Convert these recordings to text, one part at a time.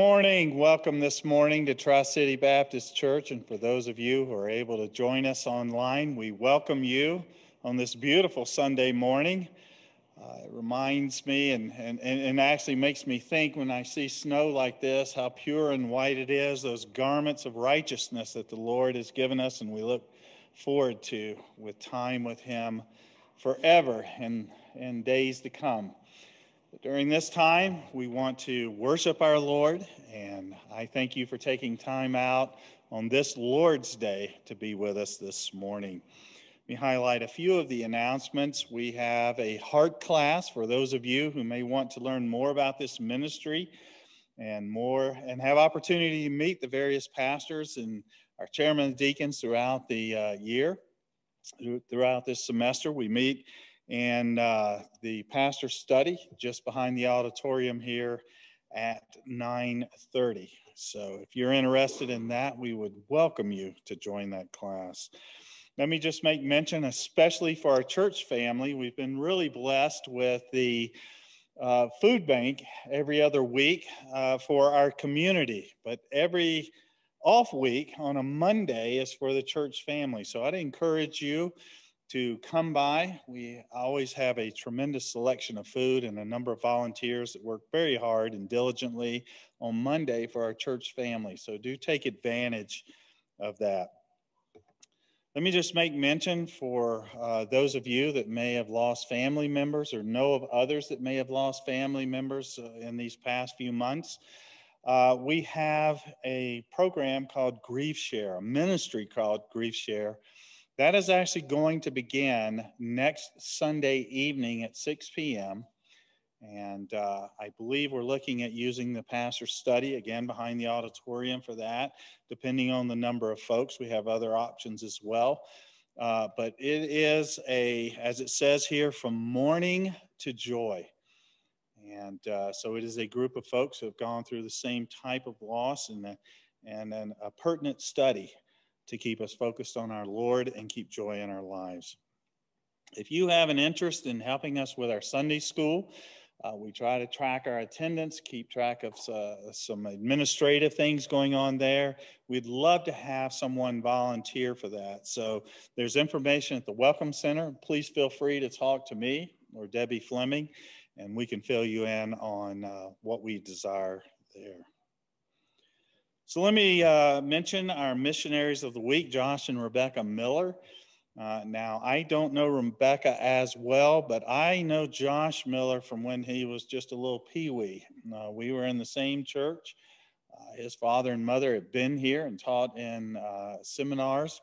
Morning. Welcome this morning to Tri City Baptist Church. And for those of you who are able to join us online, we welcome you on this beautiful Sunday morning. Uh, it reminds me and, and, and actually makes me think when I see snow like this how pure and white it is, those garments of righteousness that the Lord has given us, and we look forward to with time with Him forever and in days to come. During this time, we want to worship our Lord, and I thank you for taking time out on this Lord's Day to be with us this morning. Let me highlight a few of the announcements. We have a heart class for those of you who may want to learn more about this ministry and more and have opportunity to meet the various pastors and our chairman and deacons throughout the uh, year. Throughout this semester, we meet and uh, the pastor study just behind the auditorium here at 9.30 so if you're interested in that we would welcome you to join that class. Let me just make mention especially for our church family we've been really blessed with the uh, food bank every other week uh, for our community but every off week on a monday is for the church family. So i'd encourage you to come by. We always have a tremendous selection of food and a number of volunteers that work very hard and diligently on Monday for our church family. So do take advantage of that. Let me just make mention for uh, those of you that may have lost family members or know of others that may have lost family members uh, in these past few months. Uh, we have a program called Grief Share, a ministry called Grief Share that is actually going to begin next Sunday evening at 6 p.m. And uh, I believe we're looking at using the pastor study again behind the auditorium for that, depending on the number of folks. We have other options as well. Uh, but it is a, as it says here, from mourning to joy. And uh, so it is a group of folks who have gone through the same type of loss and, and, and a pertinent study to keep us focused on our Lord and keep joy in our lives. If you have an interest in helping us with our Sunday school, uh, we try to track our attendance, keep track of uh, some administrative things going on there. We'd love to have someone volunteer for that. So there's information at the Welcome Center. Please feel free to talk to me or Debbie Fleming, and we can fill you in on uh, what we desire there. So let me uh, mention our missionaries of the week, Josh and Rebecca Miller. Uh, now, I don't know Rebecca as well, but I know Josh Miller from when he was just a little peewee. Uh, we were in the same church. Uh, his father and mother had been here and taught in uh, seminars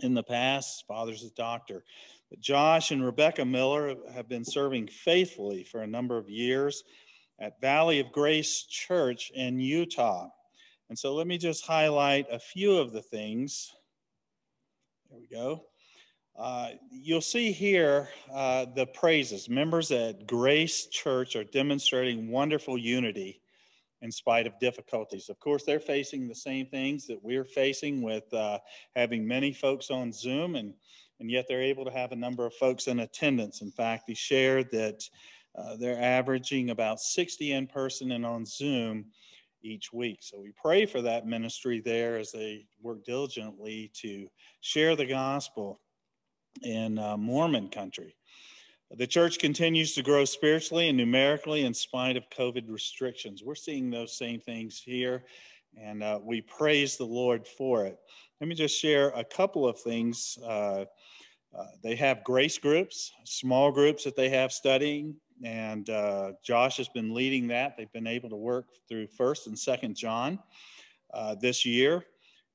in the past. His father's a doctor. But Josh and Rebecca Miller have been serving faithfully for a number of years at Valley of Grace Church in Utah. And so let me just highlight a few of the things. There we go. Uh, you'll see here uh, the praises. Members at Grace Church are demonstrating wonderful unity in spite of difficulties. Of course, they're facing the same things that we're facing with uh, having many folks on Zoom, and, and yet they're able to have a number of folks in attendance. In fact, he shared that uh, they're averaging about 60 in person and on Zoom each week. So we pray for that ministry there as they work diligently to share the gospel in uh, Mormon country. The church continues to grow spiritually and numerically in spite of COVID restrictions. We're seeing those same things here, and uh, we praise the Lord for it. Let me just share a couple of things. Uh, uh, they have grace groups, small groups that they have studying and uh, Josh has been leading that. They've been able to work through First and Second John uh, this year,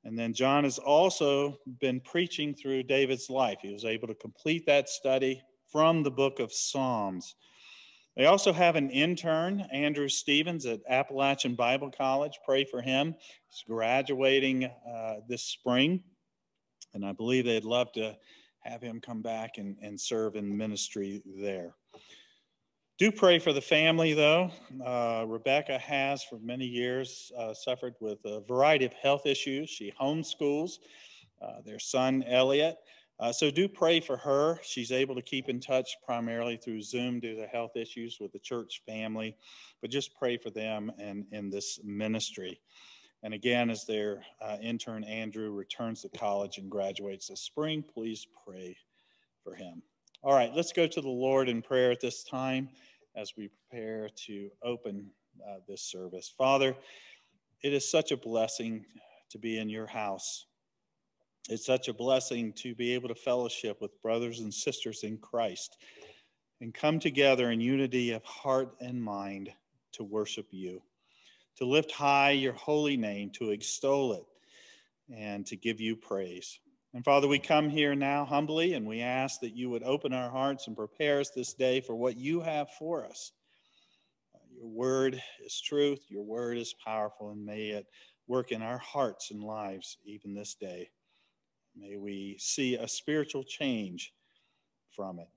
and then John has also been preaching through David's life. He was able to complete that study from the book of Psalms. They also have an intern, Andrew Stevens, at Appalachian Bible College. Pray for him. He's graduating uh, this spring, and I believe they'd love to have him come back and, and serve in ministry there. Do pray for the family, though. Uh, Rebecca has, for many years, uh, suffered with a variety of health issues. She homeschools uh, their son, Elliot. Uh, so do pray for her. She's able to keep in touch primarily through Zoom due to health issues with the church family, but just pray for them and in this ministry. And again, as their uh, intern Andrew returns to college and graduates this spring, please pray for him. All right, let's go to the Lord in prayer at this time as we prepare to open uh, this service. Father, it is such a blessing to be in your house. It's such a blessing to be able to fellowship with brothers and sisters in Christ and come together in unity of heart and mind to worship you, to lift high your holy name, to extol it, and to give you praise. And Father, we come here now humbly and we ask that you would open our hearts and prepare us this day for what you have for us. Uh, your word is truth, your word is powerful, and may it work in our hearts and lives even this day. May we see a spiritual change from it.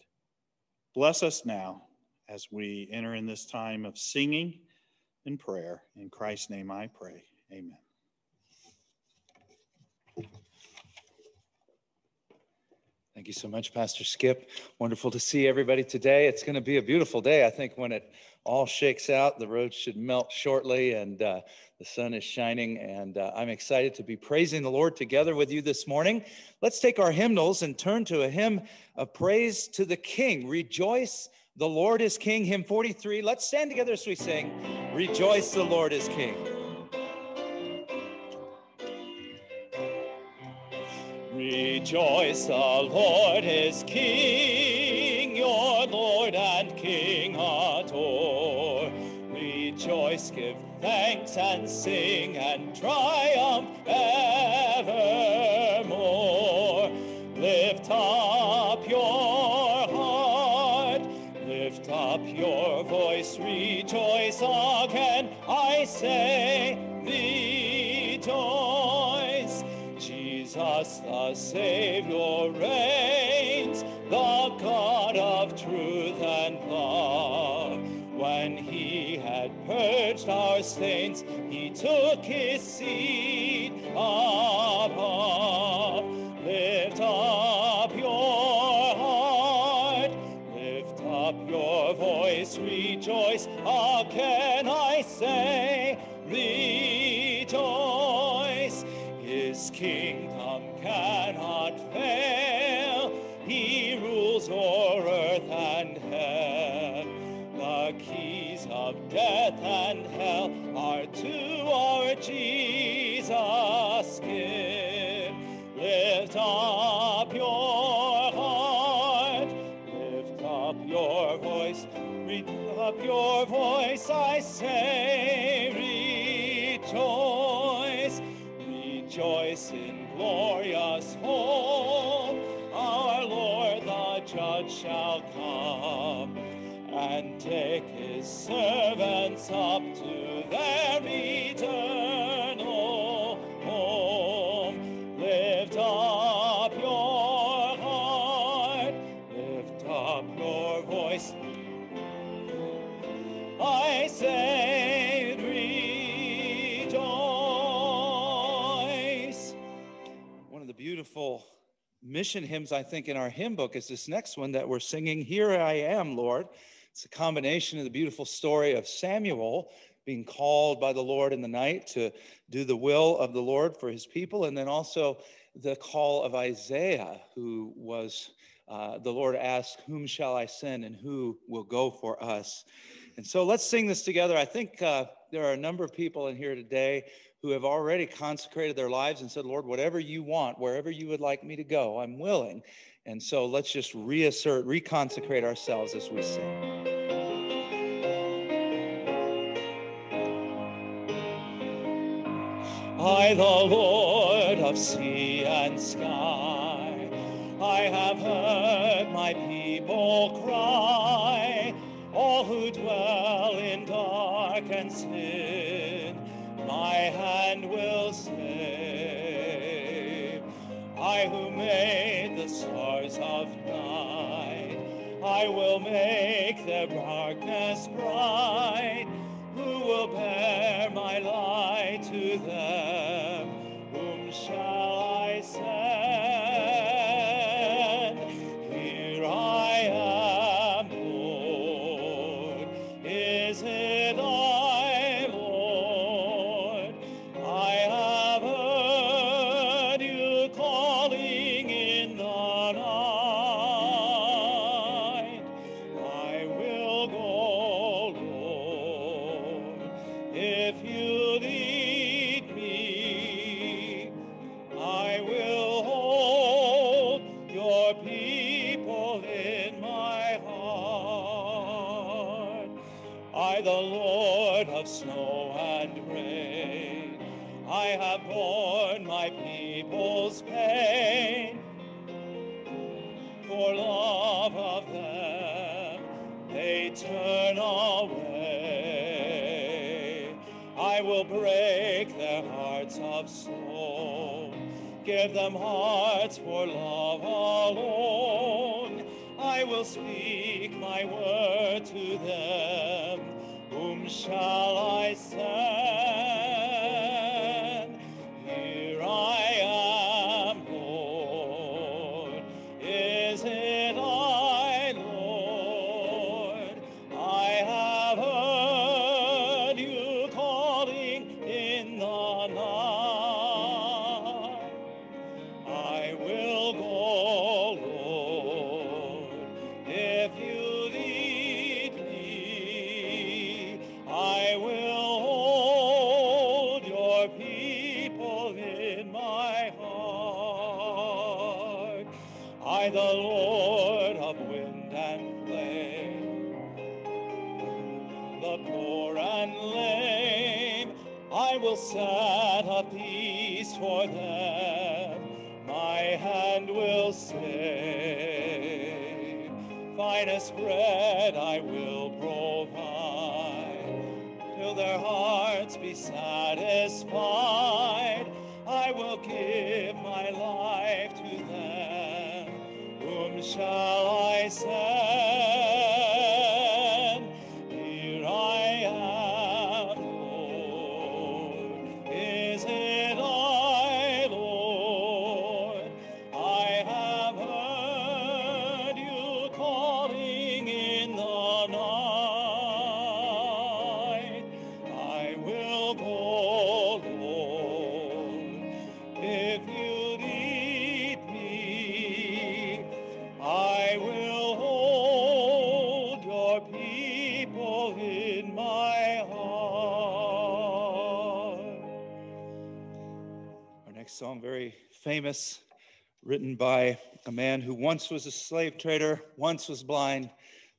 Bless us now as we enter in this time of singing and prayer. In Christ's name I pray. Amen. Thank you so much, Pastor Skip. Wonderful to see everybody today. It's going to be a beautiful day. I think when it all shakes out, the road should melt shortly and uh, the sun is shining. And uh, I'm excited to be praising the Lord together with you this morning. Let's take our hymnals and turn to a hymn of praise to the King. Rejoice, the Lord is King. Hymn 43. Let's stand together as we sing, Rejoice, the Lord is King. Rejoice, the Lord is King, your Lord and King adore. Rejoice, give thanks and sing and triumph evermore. Lift up your heart, lift up your voice, rejoice again. I say, rejoice. Jesus the Savior reigns, the God of truth and love. When he had purged our stains, he took his seat above. Jesus give. Lift up your heart, lift up your voice, lift up your voice, I say, rejoice. Rejoice in glorious hope, our Lord the Judge shall come and take his servants up to their eternal mission hymns, I think, in our hymn book is this next one that we're singing, Here I Am, Lord. It's a combination of the beautiful story of Samuel being called by the Lord in the night to do the will of the Lord for his people, and then also the call of Isaiah, who was uh, the Lord asked, Whom shall I send and who will go for us? And so let's sing this together. I think uh, there are a number of people in here today who have already consecrated their lives and said, Lord, whatever you want, wherever you would like me to go, I'm willing. And so let's just reassert, reconsecrate ourselves as we sing. I, the Lord of sea and sky, I have heard my people cry, all who dwell in dark and sin, by the Lord of wind and flame. The poor and lame, I will set a feast for them. My hand will save finest bread. written by a man who once was a slave trader, once was blind,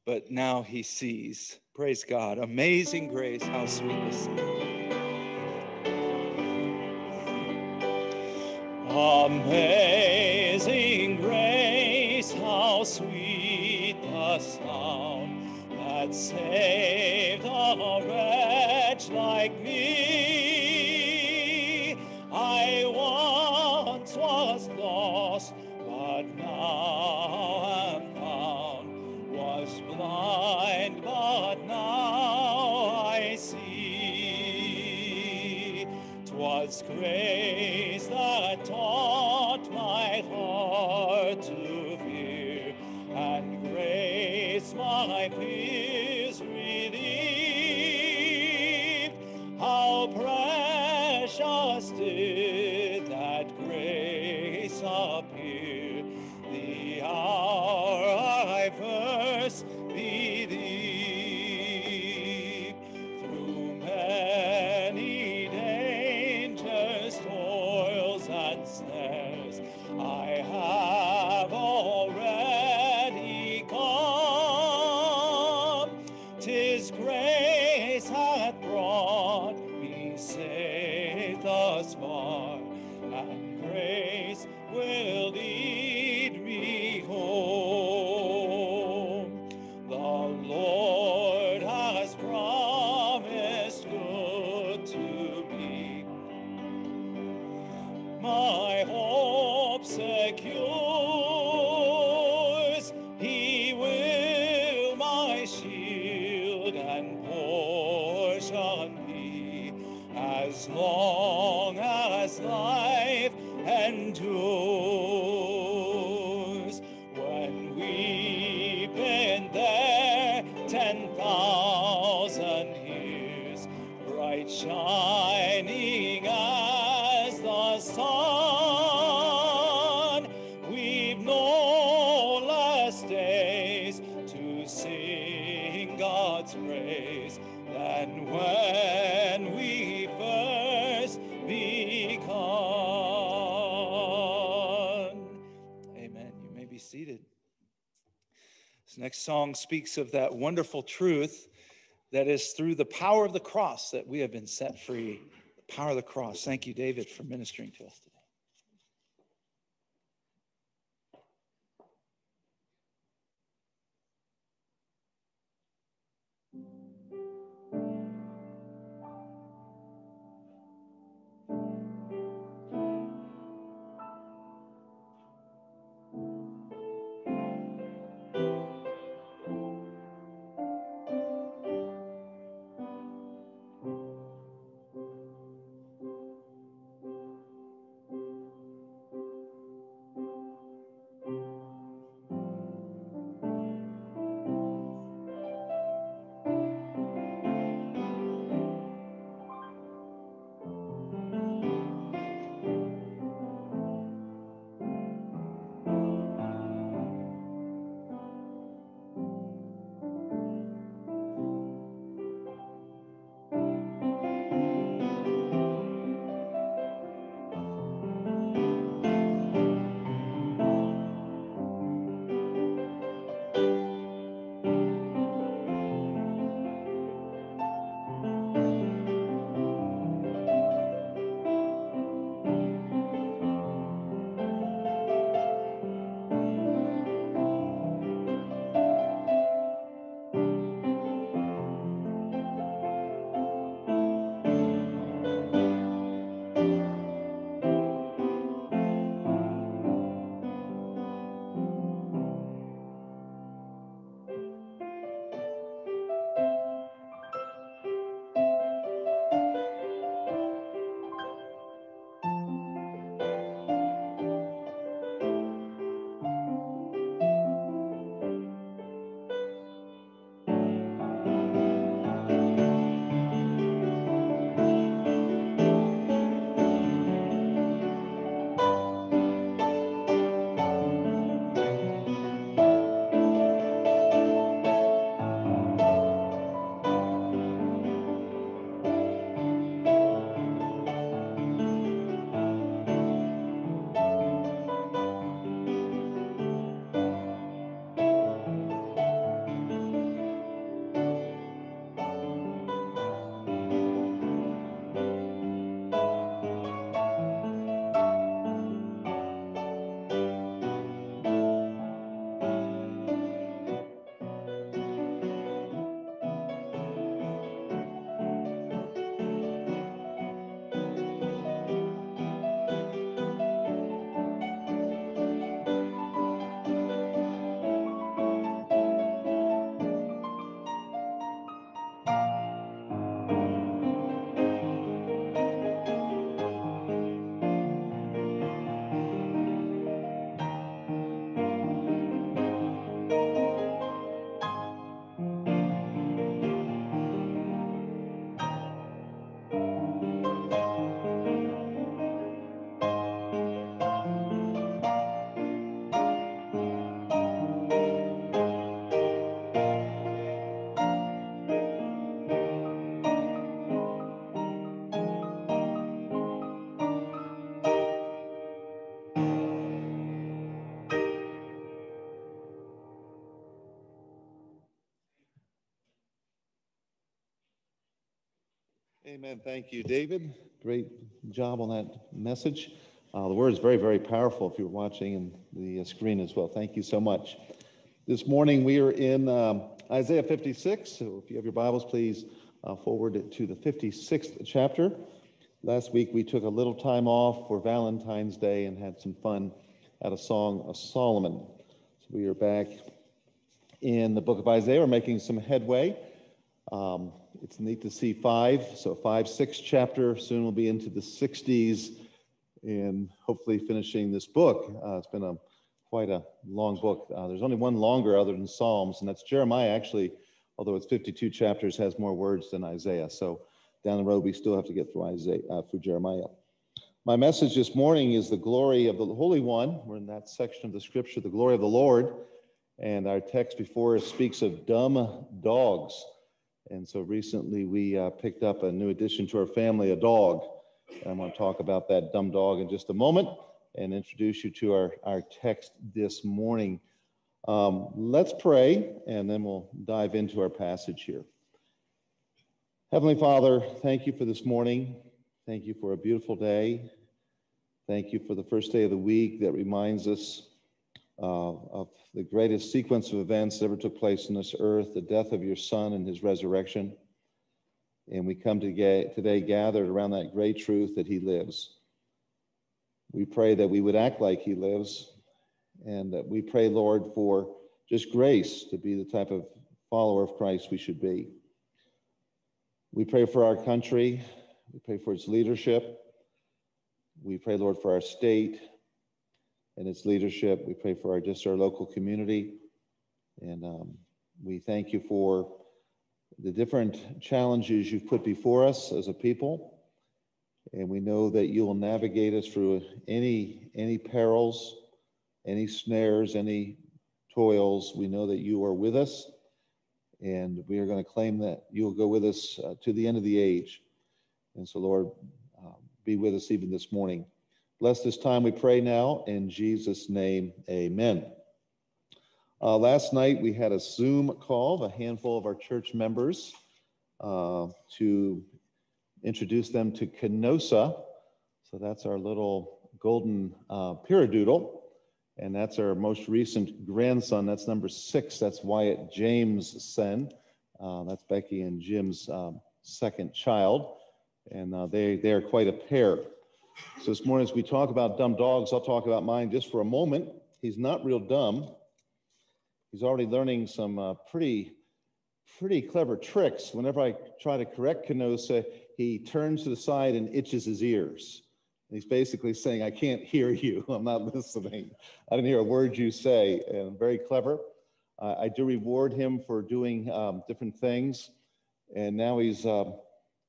but now he sees. Praise God. Amazing grace, how sweet the sound. Amazing grace, how sweet the sound that saved. did that grace appear, the hour I first song speaks of that wonderful truth that is through the power of the cross that we have been set free. The power of the cross. Thank you, David, for ministering to us today. Amen. Thank you, David. Great job on that message. Uh, the word is very, very powerful if you're watching in the uh, screen as well. Thank you so much. This morning we are in um, Isaiah 56. So if you have your Bibles, please uh, forward to the 56th chapter. Last week we took a little time off for Valentine's Day and had some fun at a Song of Solomon. So we are back in the book of Isaiah. We're making some headway. Um, it's neat to see five. So, five, six chapter. Soon we'll be into the 60s and hopefully finishing this book. Uh, it's been a quite a long book. Uh, there's only one longer other than Psalms, and that's Jeremiah. Actually, although it's 52 chapters, has more words than Isaiah. So, down the road, we still have to get through Isaiah, uh, through Jeremiah. My message this morning is the glory of the Holy One. We're in that section of the scripture, the glory of the Lord. And our text before us speaks of dumb dogs. And so recently we uh, picked up a new addition to our family, a dog. And I'm going to talk about that dumb dog in just a moment and introduce you to our, our text this morning. Um, let's pray, and then we'll dive into our passage here. Heavenly Father, thank you for this morning. Thank you for a beautiful day. Thank you for the first day of the week that reminds us uh, of the greatest sequence of events that ever took place on this earth the death of your Son and his resurrection. And we come today gathered around that great truth that he lives. We pray that we would act like he lives, and that we pray, Lord, for just grace to be the type of follower of Christ we should be. We pray for our country. We pray for its leadership. We pray, Lord, for our state and its leadership. We pray for our just our local community. And um, we thank you for the different challenges you've put before us as a people. And we know that you will navigate us through any any perils, any snares, any toils. We know that you are with us and we are going to claim that you will go with us uh, to the end of the age. And so, Lord, uh, be with us even this morning. Bless this time, we pray now. In Jesus' name, amen. Uh, last night, we had a Zoom call, of a handful of our church members, uh, to introduce them to Canosa. So that's our little golden uh, Pyredoodle. And that's our most recent grandson. That's number six. That's Wyatt James Sen. Uh, that's Becky and Jim's um, second child. And uh, they, they are quite a pair. So this morning, as we talk about dumb dogs, I'll talk about mine just for a moment. He's not real dumb. He's already learning some uh, pretty, pretty clever tricks. Whenever I try to correct Canosa, he turns to the side and itches his ears. He's basically saying, I can't hear you. I'm not listening. I didn't hear a word you say. And very clever. Uh, I do reward him for doing um, different things. And now he's uh,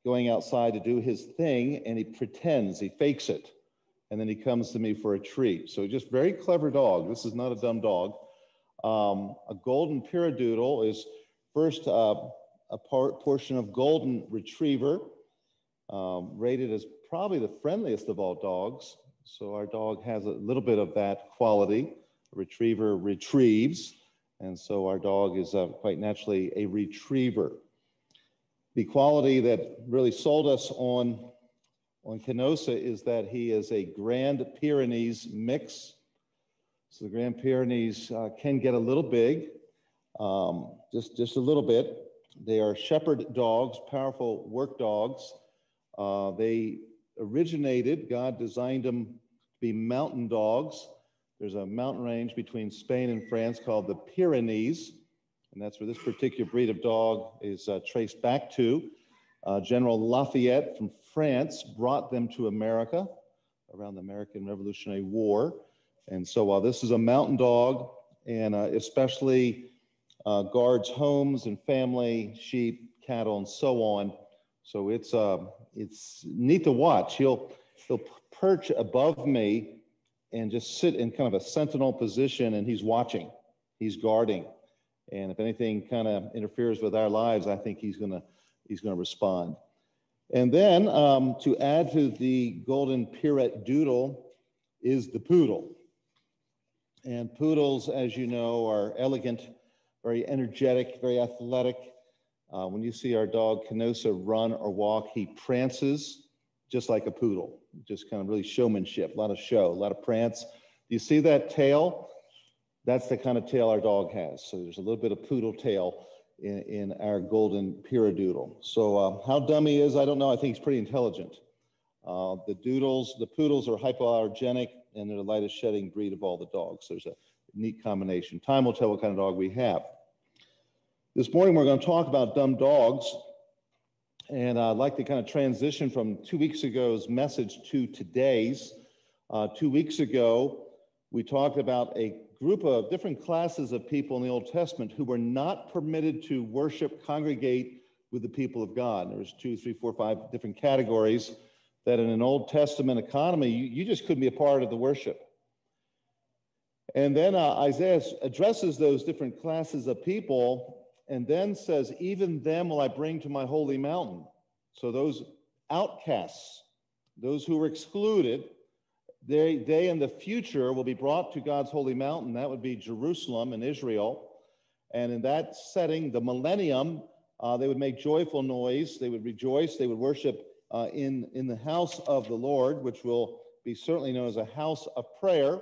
going outside to do his thing and he pretends, he fakes it. And then he comes to me for a treat. So just very clever dog. This is not a dumb dog. Um, a golden Pyredoodle is first uh, a part, portion of golden retriever, um, rated as probably the friendliest of all dogs. So our dog has a little bit of that quality. Retriever retrieves, and so our dog is uh, quite naturally a retriever. The quality that really sold us on, on Canosa is that he is a Grand Pyrenees mix. So the Grand Pyrenees uh, can get a little big, um, just, just a little bit. They are shepherd dogs, powerful work dogs. Uh, they originated, God designed them to be mountain dogs. There's a mountain range between Spain and France called the Pyrenees, and that's where this particular breed of dog is uh, traced back to. Uh, General Lafayette from France brought them to America around the American Revolutionary War. And so while this is a mountain dog, and uh, especially uh, guards homes and family, sheep, cattle, and so on, so it's uh, it's neat to watch. He'll he'll perch above me and just sit in kind of a sentinel position, and he's watching, he's guarding, and if anything kind of interferes with our lives, I think he's gonna he's gonna respond. And then um, to add to the golden Pyredoodle is the poodle. And poodles, as you know, are elegant, very energetic, very athletic, uh, when you see our dog Canosa run or walk, he prances just like a poodle, just kind of really showmanship, a lot of show, a lot of prance. Do you see that tail? That's the kind of tail our dog has. So there's a little bit of poodle tail in, in our golden Pyredoodle. So um, how dumb he is, I don't know. I think he's pretty intelligent. Uh, the doodles, the poodles are hypoallergenic and they're the lightest shedding breed of all the dogs. There's a neat combination. Time will tell what kind of dog we have. This morning, we're going to talk about dumb dogs. And I'd like to kind of transition from two weeks ago's message to today's. Uh, two weeks ago, we talked about a group of different classes of people in the Old Testament who were not permitted to worship, congregate with the people of God. There was two, three, four, five different categories that in an Old Testament economy, you, you just couldn't be a part of the worship. And then uh, Isaiah addresses those different classes of people and then says, Even them will I bring to my holy mountain. So those outcasts, those who were excluded, they, they in the future will be brought to God's holy mountain. That would be Jerusalem in Israel. And in that setting, the millennium, uh, they would make joyful noise. They would rejoice. They would worship uh, in, in the house of the Lord, which will be certainly known as a house of prayer.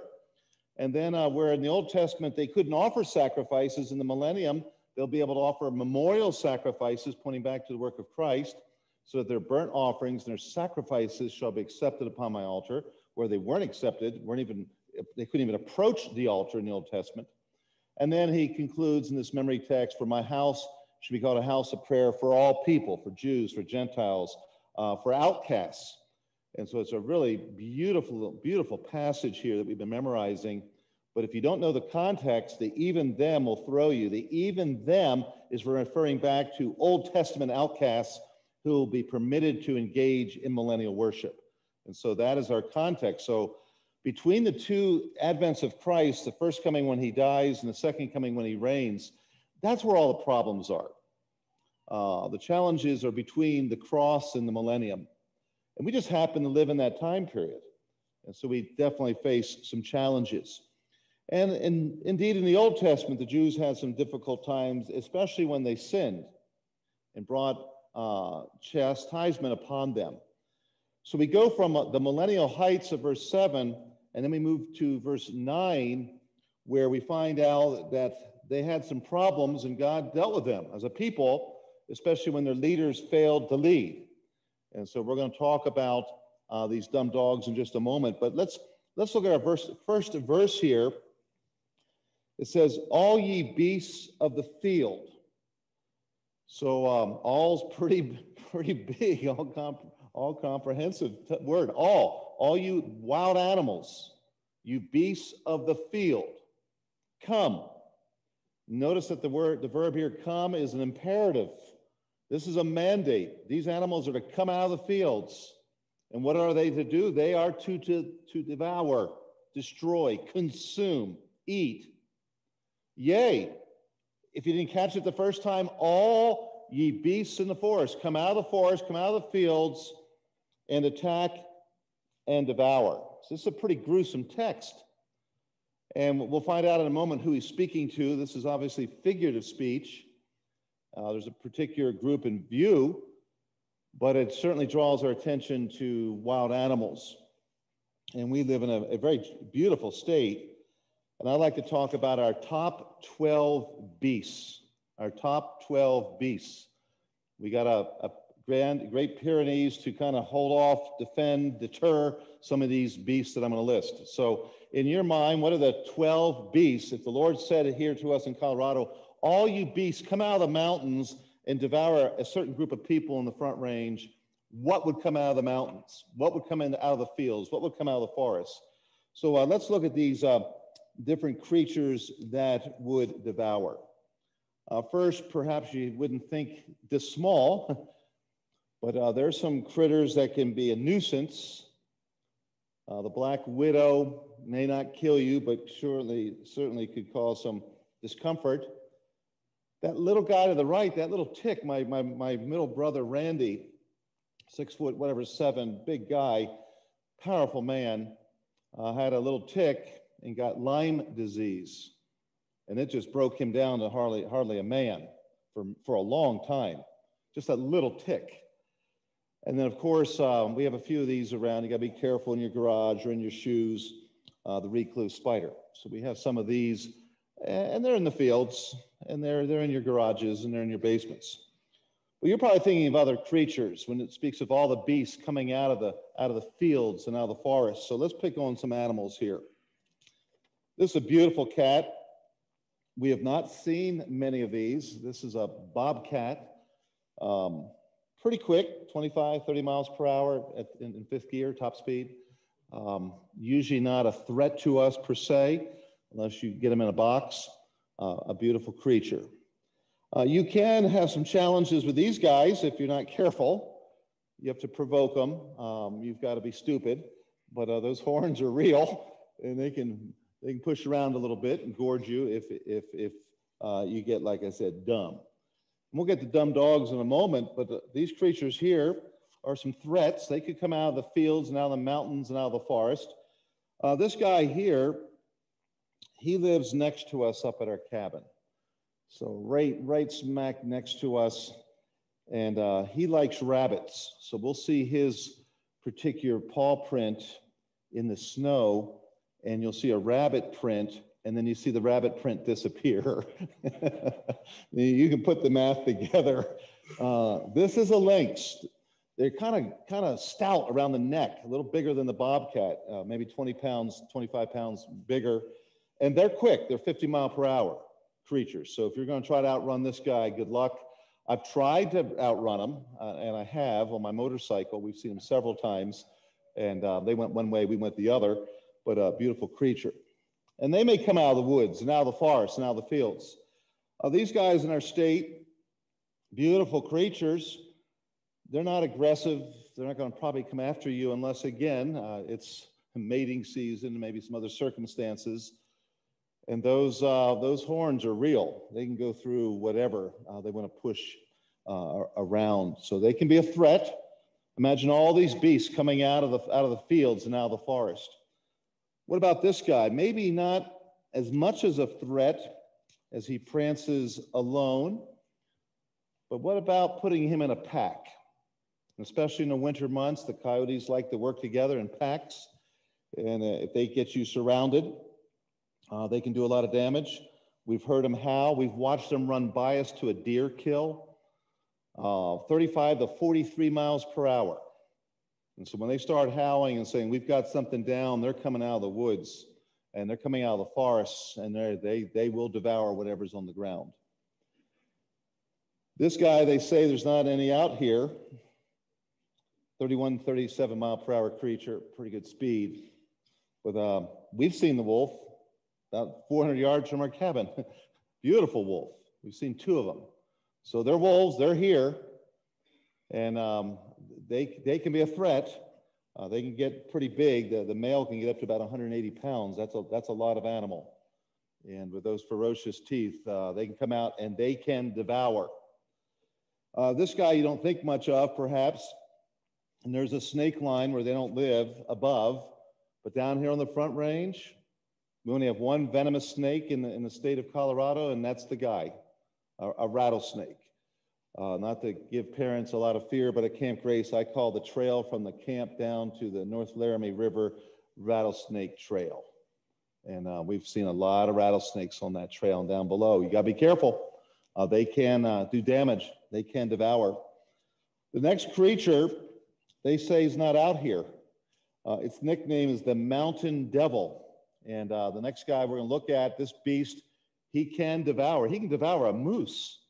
And then, uh, where in the Old Testament they couldn't offer sacrifices in the millennium, they'll be able to offer memorial sacrifices pointing back to the work of Christ, so that their burnt offerings and their sacrifices shall be accepted upon my altar, where they weren't accepted, weren't even they couldn't even approach the altar in the Old Testament. And then he concludes in this memory text, For my house should be called a house of prayer for all people, for Jews, for Gentiles, uh, for outcasts. And so it's a really beautiful, beautiful passage here that we've been memorizing. But if you don't know the context, the even them will throw you. The even them is referring back to Old Testament outcasts who will be permitted to engage in millennial worship. And so that is our context. So between the two advents of Christ, the first coming when he dies and the second coming when he reigns, that's where all the problems are. Uh, the challenges are between the cross and the millennium. And we just happen to live in that time period. And so we definitely face some challenges. And, and indeed, in the Old Testament, the Jews had some difficult times, especially when they sinned and brought uh, chastisement upon them. So we go from uh, the millennial heights of verse 7, and then we move to verse 9, where we find out that they had some problems and God dealt with them as a people, especially when their leaders failed to lead. And so we're going to talk about uh, these dumb dogs in just a moment. But let's let's look at our verse, first verse here. It says, "All ye beasts of the field." So um, all's pretty pretty big, all comp- all comprehensive word. All all you wild animals, you beasts of the field, come. Notice that the word the verb here "come" is an imperative. This is a mandate. These animals are to come out of the fields. And what are they to do? They are to, to, to devour, destroy, consume, eat. Yea, if you didn't catch it the first time, all ye beasts in the forest, come out of the forest, come out of the fields, and attack and devour. So this is a pretty gruesome text. And we'll find out in a moment who he's speaking to. This is obviously figurative speech. Uh, there's a particular group in view, but it certainly draws our attention to wild animals. And we live in a, a very beautiful state. And I'd like to talk about our top 12 beasts, our top 12 beasts. We got a, a grand, Great Pyrenees to kind of hold off, defend, deter some of these beasts that I'm going to list. So, in your mind, what are the 12 beasts? If the Lord said it here to us in Colorado, all you beasts, come out of the mountains and devour a certain group of people in the front range. What would come out of the mountains? What would come in, out of the fields? What would come out of the forests? So uh, let's look at these uh, different creatures that would devour. Uh, first, perhaps you wouldn't think this small, but uh, there's some critters that can be a nuisance. Uh, the black widow may not kill you, but surely, certainly could cause some discomfort. That little guy to the right, that little tick, my, my, my middle brother Randy, six foot, whatever, seven, big guy, powerful man, uh, had a little tick and got Lyme disease. And it just broke him down to hardly, hardly a man for, for a long time. Just that little tick. And then, of course, um, we have a few of these around. You got to be careful in your garage or in your shoes. Uh, the recluse spider. So we have some of these, and they're in the fields and they're, they're in your garages and they're in your basements. Well, you're probably thinking of other creatures when it speaks of all the beasts coming out of the, out of the fields and out of the forests. So let's pick on some animals here. This is a beautiful cat. We have not seen many of these. This is a bobcat. Um, pretty quick, 25, 30 miles per hour at, in, in, fifth gear, top speed. Um, usually not a threat to us per se, unless you get them in a box uh, a beautiful creature. Uh, you can have some challenges with these guys if you're not careful. You have to provoke them. Um, you've got to be stupid, but uh, those horns are real, and they can they can push around a little bit and gorge you if if if uh, you get, like I said, dumb. And we'll get to dumb dogs in a moment, but uh, these creatures here are some threats. They could come out of the fields and out of the mountains and out of the forest. Uh, this guy here, he lives next to us up at our cabin. So right, right smack next to us. And uh, he likes rabbits. So we'll see his particular paw print in the snow, and you'll see a rabbit print, and then you see the rabbit print disappear. you can put the math together. Uh, this is a lynx. They're kind of kind of stout around the neck, a little bigger than the bobcat, uh, maybe 20 pounds, 25 pounds bigger, and they're quick. They're 50 mile per hour creatures. So if you're going to try to outrun this guy, good luck. I've tried to outrun them, uh, and I have on my motorcycle. We've seen them several times, and uh, they went one way, we went the other. But a beautiful creature, and they may come out of the woods and out of the forest and out of the fields. Uh, these guys in our state, beautiful creatures they're not aggressive. They're not going to probably come after you unless, again, uh, it's mating season, maybe some other circumstances. And those, uh, those horns are real. They can go through whatever uh, they want to push uh, around. So they can be a threat. Imagine all these beasts coming out of, the, out of the fields and out of the forest. What about this guy? Maybe not as much as a threat as he prances alone, but what about putting him in a pack? especially in the winter months, the coyotes like to work together in packs. And uh, if they get you surrounded, uh, they can do a lot of damage. We've heard them howl. We've watched them run by us to a deer kill, uh, 35 to 43 miles per hour. And so when they start howling and saying, we've got something down, they're coming out of the woods and they're coming out of the forests and they, they will devour whatever's on the ground. This guy, they say there's not any out here. 31, 37 mile per hour creature, pretty good speed. With uh, we've seen the wolf about 400 yards from our cabin. Beautiful wolf. We've seen two of them. So they're wolves. They're here, and um, they they can be a threat. Uh, they can get pretty big. The, the male can get up to about 180 pounds. That's a that's a lot of animal. And with those ferocious teeth, uh, they can come out and they can devour. Uh, this guy you don't think much of, perhaps. And there's a snake line where they don't live above, but down here on the front range, we only have one venomous snake in the, in the state of Colorado, and that's the guy, a, a rattlesnake. Uh, not to give parents a lot of fear, but at Camp Grace, I call the trail from the camp down to the North Laramie River Rattlesnake Trail. And uh, we've seen a lot of rattlesnakes on that trail and down below. You got to be careful. Uh, they can uh, do damage, they can devour. The next creature they say is not out here. Uh, its nickname is the Mountain Devil. And uh, the next guy we're going to look at, this beast, he can devour. He can devour a moose.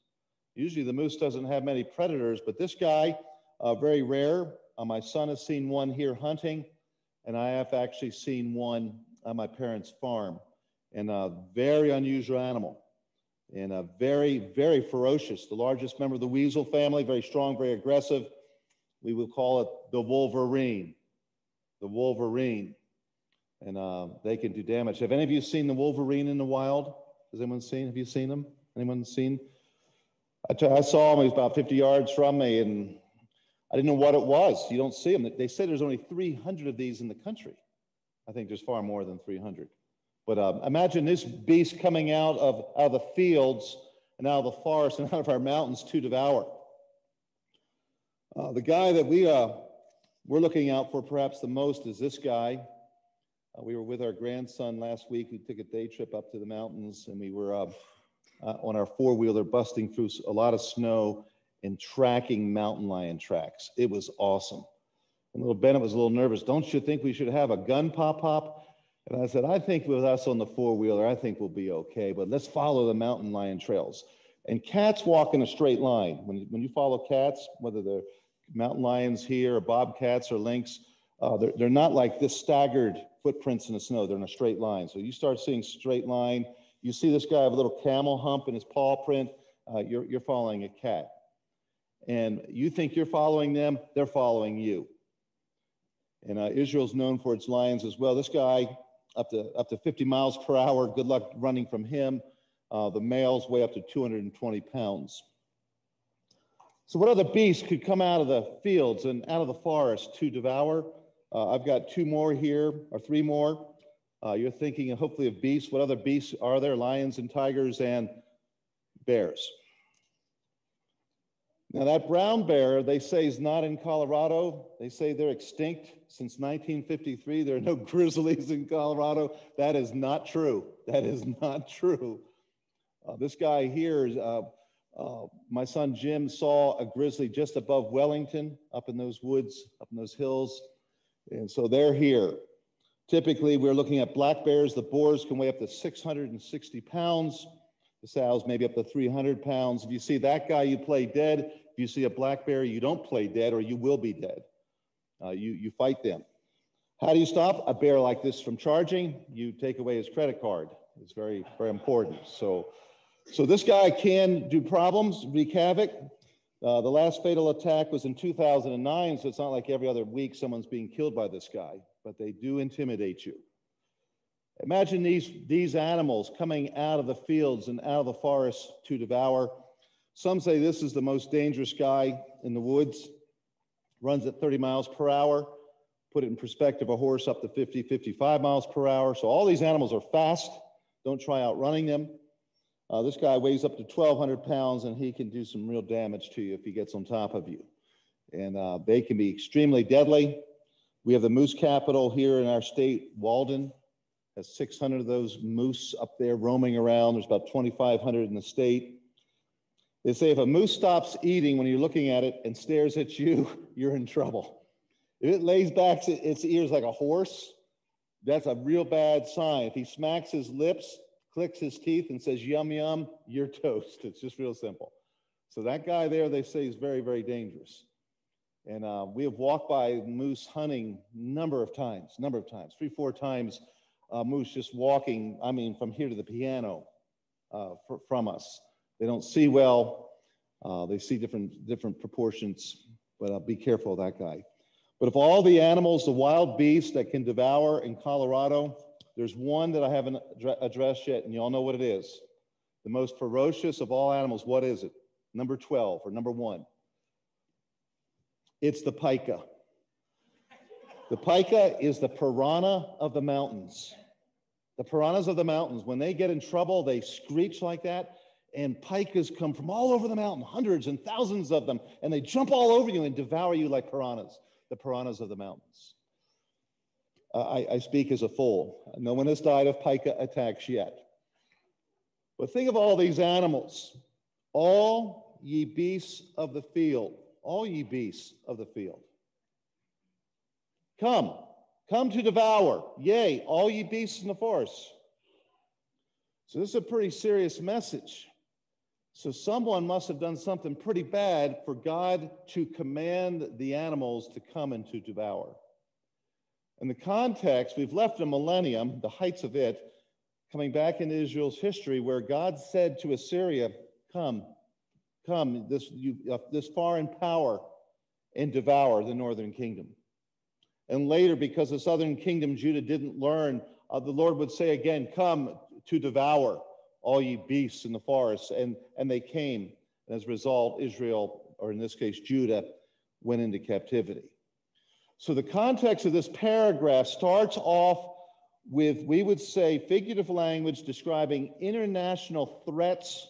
Usually the moose doesn't have many predators, but this guy, uh, very rare. Uh, my son has seen one here hunting, and I have actually seen one on my parents' farm. And a very unusual animal and a very, very ferocious. The largest member of the weasel family, very strong, very aggressive we would call it the Wolverine. The Wolverine. And uh, they can do damage. Have any of you seen the Wolverine in the wild? Has anyone seen? Have you seen them? Anyone seen? I, t- I saw him. He was about 50 yards from me, and I didn't know what it was. You don't see them. They say there's only 300 of these in the country. I think there's far more than 300. But uh, imagine this beast coming out of, out of the fields and out of the forest and out of our mountains to devour. Uh, the guy that we, uh, we're looking out for perhaps the most is this guy. Uh, we were with our grandson last week. We took a day trip up to the mountains and we were uh, on our four wheeler busting through a lot of snow and tracking mountain lion tracks. It was awesome. And little Bennett was a little nervous. Don't you think we should have a gun pop pop? And I said, I think with us on the four wheeler, I think we'll be okay, but let's follow the mountain lion trails. And cats walk in a straight line. When, when you follow cats, whether they're mountain lions here, or bobcats or lynx, uh, they're, they're not like this staggered footprints in the snow. They're in a straight line. So you start seeing straight line. You see this guy have a little camel hump in his paw print. Uh, you're, you're following a cat. And you think you're following them, they're following you. And uh, Israel's known for its lions as well. This guy, up to, up to 50 miles per hour, good luck running from him. Uh, the males weigh up to 220 pounds. So, what other beasts could come out of the fields and out of the forest to devour? Uh, I've got two more here, or three more. Uh, you're thinking hopefully of beasts. What other beasts are there? Lions and tigers and bears. Now, that brown bear, they say, is not in Colorado. They say they're extinct since 1953. There are no grizzlies in Colorado. That is not true. That is not true. Uh, this guy here, uh, uh, my son Jim saw a grizzly just above Wellington, up in those woods, up in those hills. And so they're here. Typically, we're looking at black bears. The boars can weigh up to 660 pounds. The sows maybe up to 300 pounds. If you see that guy, you play dead. If you see a black bear, you don't play dead or you will be dead. Uh, you, you fight them. How do you stop a bear like this from charging? You take away his credit card. It's very, very important. So, so this guy can do problems, wreak havoc. Uh, the last fatal attack was in 2009, so it's not like every other week someone's being killed by this guy, but they do intimidate you. Imagine these, these animals coming out of the fields and out of the forests to devour. Some say this is the most dangerous guy in the woods, runs at 30 miles per hour. Put it in perspective, a horse up to 50, 55 miles per hour. So all these animals are fast. Don't try outrunning them. Uh, this guy weighs up to 1,200 pounds and he can do some real damage to you if he gets on top of you. And uh, they can be extremely deadly. We have the moose capital here in our state, Walden, has 600 of those moose up there roaming around. There's about 2,500 in the state. They say if a moose stops eating when you're looking at it and stares at you, you're in trouble. If it lays back its ears like a horse, that's a real bad sign. If he smacks his lips, clicks his teeth, and says, yum, yum, you're toast. It's just real simple. So that guy there, they say, is very, very dangerous. And uh, we have walked by moose hunting number of times, number of times, three, four times. Uh, moose just walking, I mean, from here to the piano uh, for, from us. They don't see well. Uh, they see different, different proportions, but uh, be careful of that guy. But of all the animals, the wild beasts that can devour in Colorado, there's one that I haven't addressed yet, and you all know what it is. The most ferocious of all animals, what is it? Number 12 or number one. It's the pika. The pika is the piranha of the mountains. The piranhas of the mountains, when they get in trouble, they screech like that and pikas come from all over the mountain, hundreds and thousands of them, and they jump all over you and devour you like piranhas, the piranhas of the mountains. Uh, I, I speak as a fool. No one has died of pika attacks yet. But think of all these animals. All ye beasts of the field, all ye beasts of the field. Come, come to devour, yea, all ye beasts in the forest. So, this is a pretty serious message. So someone must have done something pretty bad for God to command the animals to come and to devour. In the context, we've left a millennium, the heights of it, coming back into Israel's history, where God said to Assyria, Come, come, this, you, uh, this foreign power, and devour the northern kingdom. And later, because the southern kingdom, Judah, didn't learn, uh, the Lord would say again, Come to devour all ye beasts in the forest. And, and they came. And as a result, Israel, or in this case, Judah, went into captivity. So the context of this paragraph starts off with, we would say, figurative language describing international threats,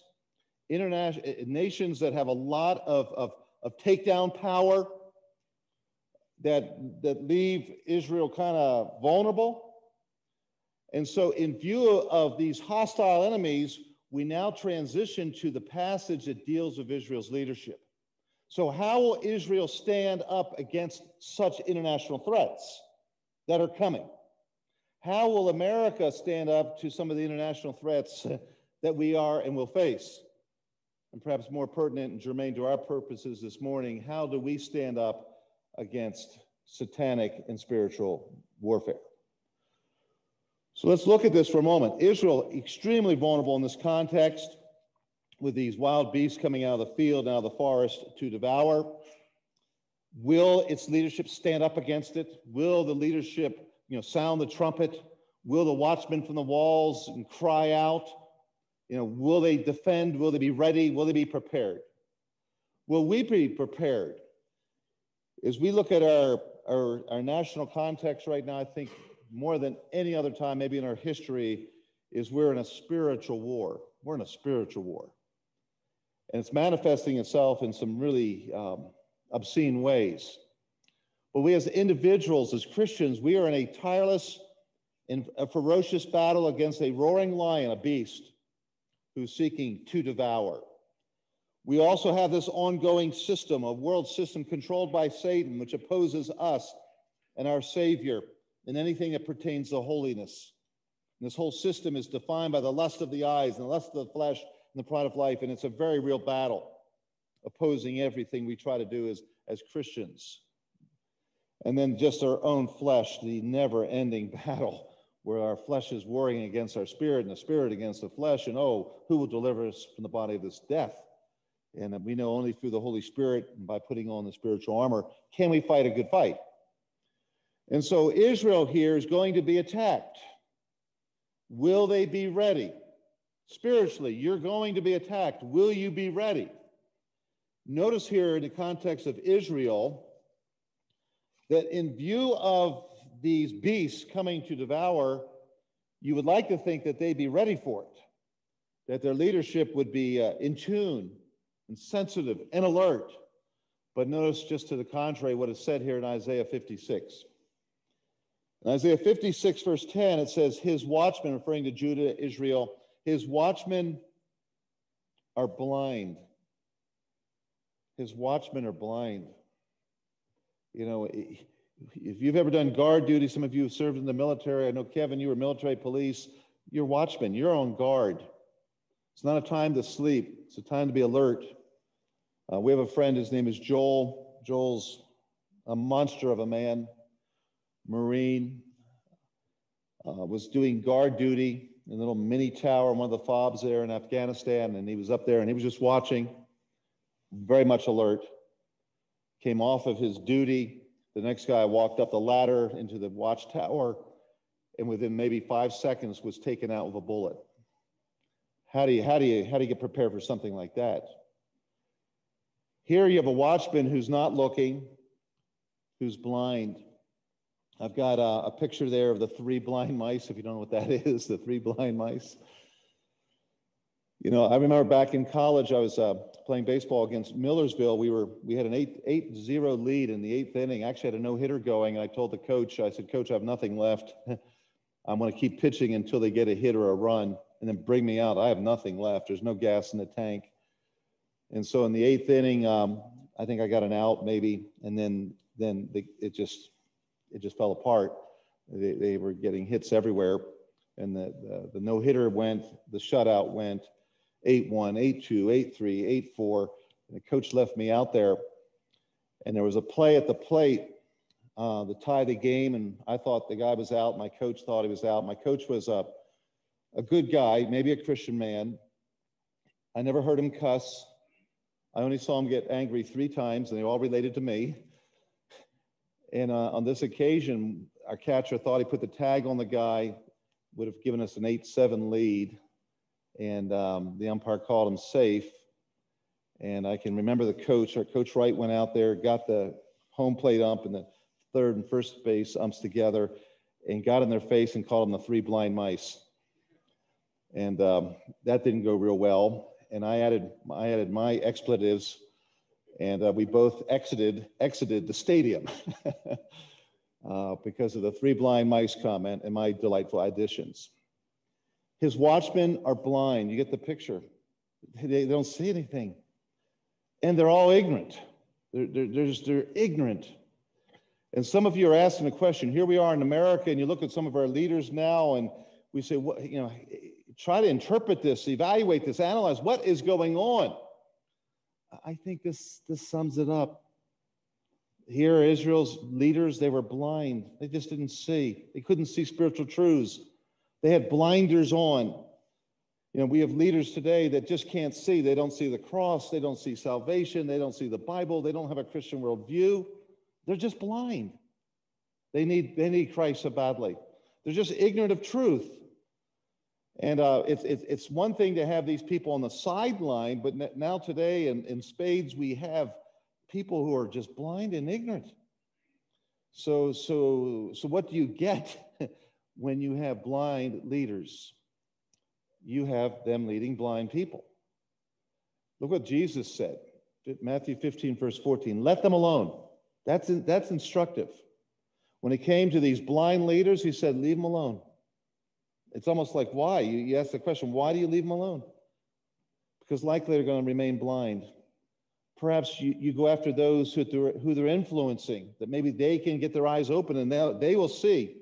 international eh, nations that have a lot of, of, of takedown power that, that leave Israel kind of vulnerable. And so, in view of these hostile enemies, we now transition to the passage that deals with Israel's leadership. So, how will Israel stand up against such international threats that are coming? How will America stand up to some of the international threats that we are and will face? And perhaps more pertinent and germane to our purposes this morning, how do we stand up against satanic and spiritual warfare? So let's look at this for a moment. Israel, extremely vulnerable in this context, with these wild beasts coming out of the field, out of the forest to devour. Will its leadership stand up against it? Will the leadership, you know, sound the trumpet? Will the watchmen from the walls cry out? You know, will they defend? Will they be ready? Will they be prepared? Will we be prepared? As we look at our, our, our national context right now, I think more than any other time, maybe in our history, is we're in a spiritual war. We're in a spiritual war. And it's manifesting itself in some really um, obscene ways. But we, as individuals, as Christians, we are in a tireless and a ferocious battle against a roaring lion, a beast, who's seeking to devour. We also have this ongoing system, a world system controlled by Satan, which opposes us and our Savior in anything that pertains to holiness. And this whole system is defined by the lust of the eyes and the lust of the flesh and the pride of life. And it's a very real battle opposing everything we try to do as, as Christians. And then just our own flesh, the never ending battle where our flesh is warring against our spirit and the spirit against the flesh. And oh, who will deliver us from the body of this death? And we know only through the Holy Spirit and by putting on the spiritual armor can we fight a good fight. And so Israel here is going to be attacked. Will they be ready? Spiritually, you're going to be attacked. Will you be ready? Notice here in the context of Israel that in view of these beasts coming to devour, you would like to think that they'd be ready for it, that their leadership would be uh, in tune and sensitive and alert. But notice just to the contrary what is said here in Isaiah 56. In Isaiah 56, verse 10, it says, His watchmen, referring to Judah, Israel, his watchmen are blind. His watchmen are blind. You know, if you've ever done guard duty, some of you have served in the military. I know, Kevin, you were military police. You're watchmen, you're on guard. It's not a time to sleep, it's a time to be alert. Uh, we have a friend, his name is Joel. Joel's a monster of a man. Marine, uh, was doing guard duty in a little mini tower, one of the fobs there in Afghanistan, and he was up there and he was just watching, very much alert. Came off of his duty. The next guy walked up the ladder into the watchtower, and within maybe five seconds was taken out with a bullet. How do you how do you how do you get prepared for something like that? Here you have a watchman who's not looking, who's blind. I've got a, a, picture there of the three blind mice, if you don't know what that is, the three blind mice. You know, I remember back in college, I was uh, playing baseball against Millersville. We were we had an 8 8 0 lead in the eighth inning. I Actually, had a no hitter going. And I told the coach, I said, Coach, I have nothing left. I'm going to keep pitching until they get a hit or a run and then bring me out. I have nothing left. There's no gas in the tank. And so in the eighth inning, um, I think I got an out maybe, and then then the, it just it just fell apart. They, they were getting hits everywhere. And the, the, the no hitter went, the shutout went 8 1, 8 2, 8 3, 8 4. And the coach left me out there. And there was a play at the plate uh, to tie the game. And I thought the guy was out. My coach thought he was out. My coach was a, a good guy, maybe a Christian man. I never heard him cuss. I only saw him get angry three times, and they all related to me. And uh, on this occasion, our catcher thought he put the tag on the guy, would have given us an 8 7 lead. And um, the umpire called him safe. And I can remember the coach, our coach Wright went out there, got the home plate ump and the third and first base umps together and got in their face and called them the three blind mice. And um, that didn't go real well. And I added, I added my expletives and uh, we both exited exited the stadium uh, because of the three blind mice comment and my delightful additions. His watchmen are blind. You get the picture. They, don't see anything, and they're all ignorant. They're, they're, they're, just, they're ignorant. And some of you are asking the question. Here we are in America, and you look at some of our leaders now, and we say, what, you know, try to interpret this, evaluate this, analyze what is going on. I think this, this sums it up. Here, Israel's leaders, they were blind. They just didn't see. They couldn't see spiritual truths. They had blinders on. You know, we have leaders today that just can't see. They don't see the cross. They don't see salvation. They don't see the Bible. They don't have a Christian worldview. They're just blind. They need, they need Christ so badly. They're just ignorant of truth. And uh, it's, it's, it's one thing to have these people on the sideline, but now today in, in spades, we have people who are just blind and ignorant. So, so, so what do you get when you have blind leaders? You have them leading blind people. Look what Jesus said, Matthew 15, verse 14. Let them alone. That's, that's instructive. When he came to these blind leaders, he said, Leave them alone. It's almost like, why? You, you ask the question, why do you leave them alone? Because likely they're going to remain blind. Perhaps you, you go after those who who they're influencing, that maybe they can get their eyes open and they will see,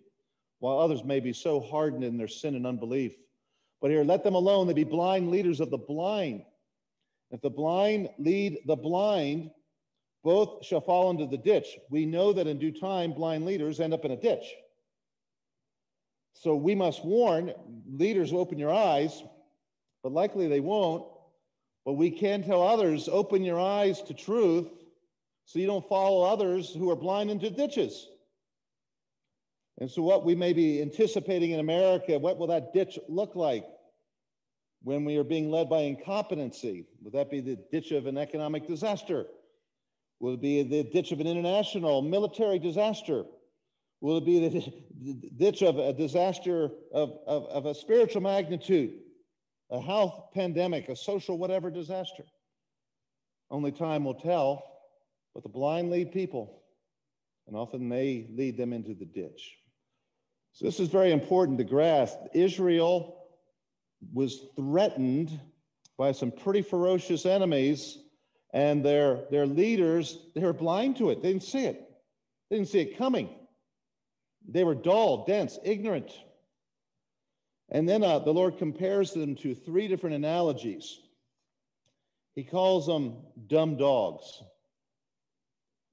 while others may be so hardened in their sin and unbelief. But here, let them alone. They be blind leaders of the blind. If the blind lead the blind, both shall fall into the ditch. We know that in due time, blind leaders end up in a ditch. So we must warn leaders, open your eyes, but likely they won't. But we can tell others, open your eyes to truth so you don't follow others who are blind into ditches. And so, what we may be anticipating in America, what will that ditch look like when we are being led by incompetency? Will that be the ditch of an economic disaster? Will it be the ditch of an international military disaster? Will it be the ditch of a disaster of, of, of a spiritual magnitude, a health pandemic, a social whatever disaster? Only time will tell, but the blind lead people, and often they lead them into the ditch. So, this is very important to grasp. Israel was threatened by some pretty ferocious enemies and their, their leaders, they were blind to it. They didn't see it. They didn't see it coming. They were dull, dense, ignorant. And then uh, the Lord compares them to three different analogies. He calls them dumb dogs.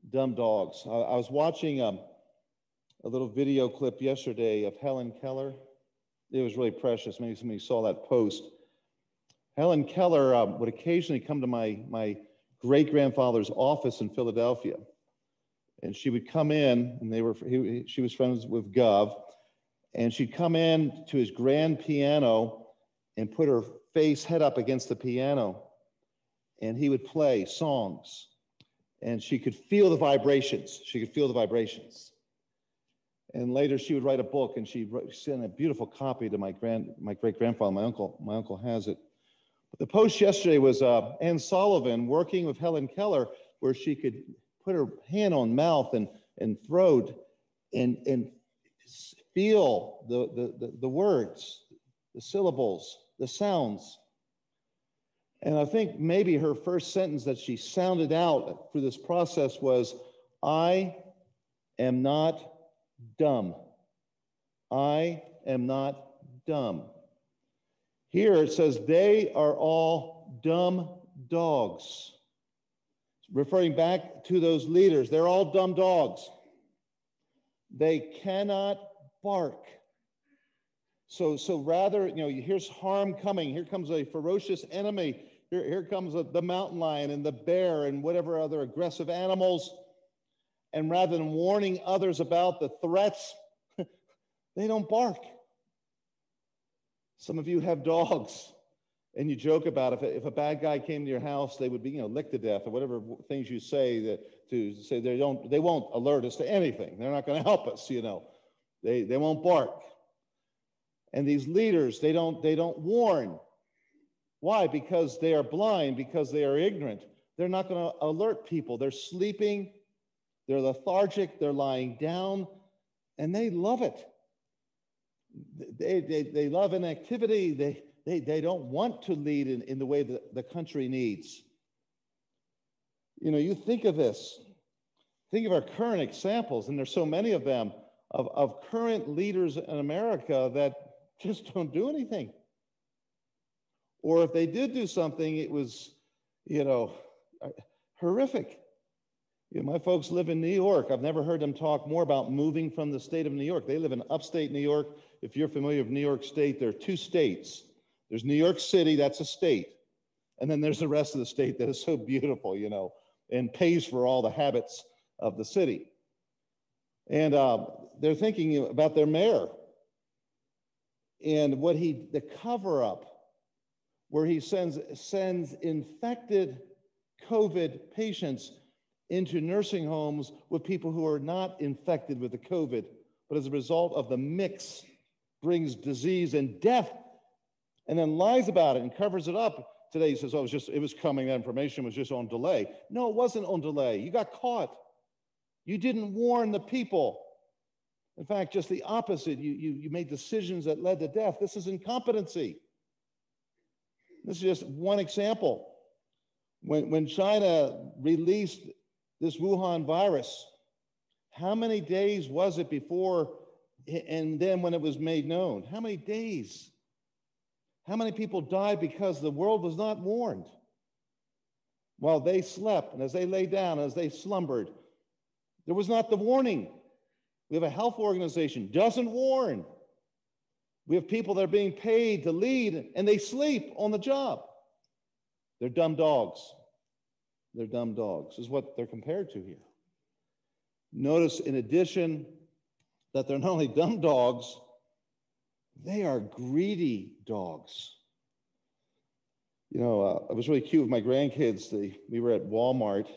Dumb dogs. I, I was watching um, a little video clip yesterday of Helen Keller. It was really precious. Maybe somebody saw that post. Helen Keller um, would occasionally come to my, my great grandfather's office in Philadelphia. And she would come in, and they were, he, she was friends with Gov, and she'd come in to his grand piano and put her face head up against the piano, and he would play songs. And she could feel the vibrations. She could feel the vibrations. And later she would write a book and she sent a beautiful copy to my grand, my great grandfather. My uncle, my uncle has it. But the post yesterday was uh, Anne Sullivan working with Helen Keller, where she could put her hand on mouth and, and throat and, and feel the, the, the, the words, the syllables, the sounds. And I think maybe her first sentence that she sounded out through this process was, I am not dumb. I am not dumb. Here it says, they are all dumb dogs. Referring back to those leaders, they're all dumb dogs. They cannot bark. So, so rather, you know, here's harm coming. Here comes a ferocious enemy. Here, here comes a, the mountain lion and the bear and whatever other aggressive animals. And rather than warning others about the threats, they don't bark. Some of you have dogs and you joke about if, if a bad guy came to your house, they would be, you know, licked to death or whatever things you say that to say they don't, they won't alert us to anything. They're not going to help us, you know. They, they won't bark. And these leaders, they don't, they don't warn. Why? Because they are blind, because they are ignorant. They're not going to alert people. They're sleeping, they're lethargic, they're lying down, and they love it. They, they, they love inactivity. They, they, they don't want to lead in, in the way that the country needs. You know, you think of this, think of our current examples, and there's so many of them, of, of current leaders in America that just don't do anything. Or if they did do something, it was, you know, horrific. My folks live in New York. I've never heard them talk more about moving from the state of New York. They live in upstate New York. If you're familiar with New York State, there are two states. There's New York City, that's a state. And then there's the rest of the state that is so beautiful, you know, and pays for all the habits of the city. And uh, they're thinking about their mayor and what he, the cover up, where he sends, sends infected COVID patients into nursing homes with people who are not infected with the COVID, but as a result of the mix brings disease and death and then lies about it and covers it up. Today he says, oh, it was just, it was coming, that information was just on delay. No, it wasn't on delay. You got caught. You didn't warn the people. In fact, just the opposite. You, you, you made decisions that led to death. This is incompetency. This is just one example. When, when China released this Wuhan virus, how many days was it before and then when it was made known? How many days? How many people died because the world was not warned? While they slept and as they lay down, and as they slumbered, there was not the warning. We have a health organization, doesn't warn. We have people that are being paid to lead and they sleep on the job. They're dumb dogs. They're dumb dogs, is what they're compared to here. Notice, in addition, that they're not only dumb dogs, they are greedy dogs. You know, uh, it was really cute with my grandkids. They, we were at Walmart,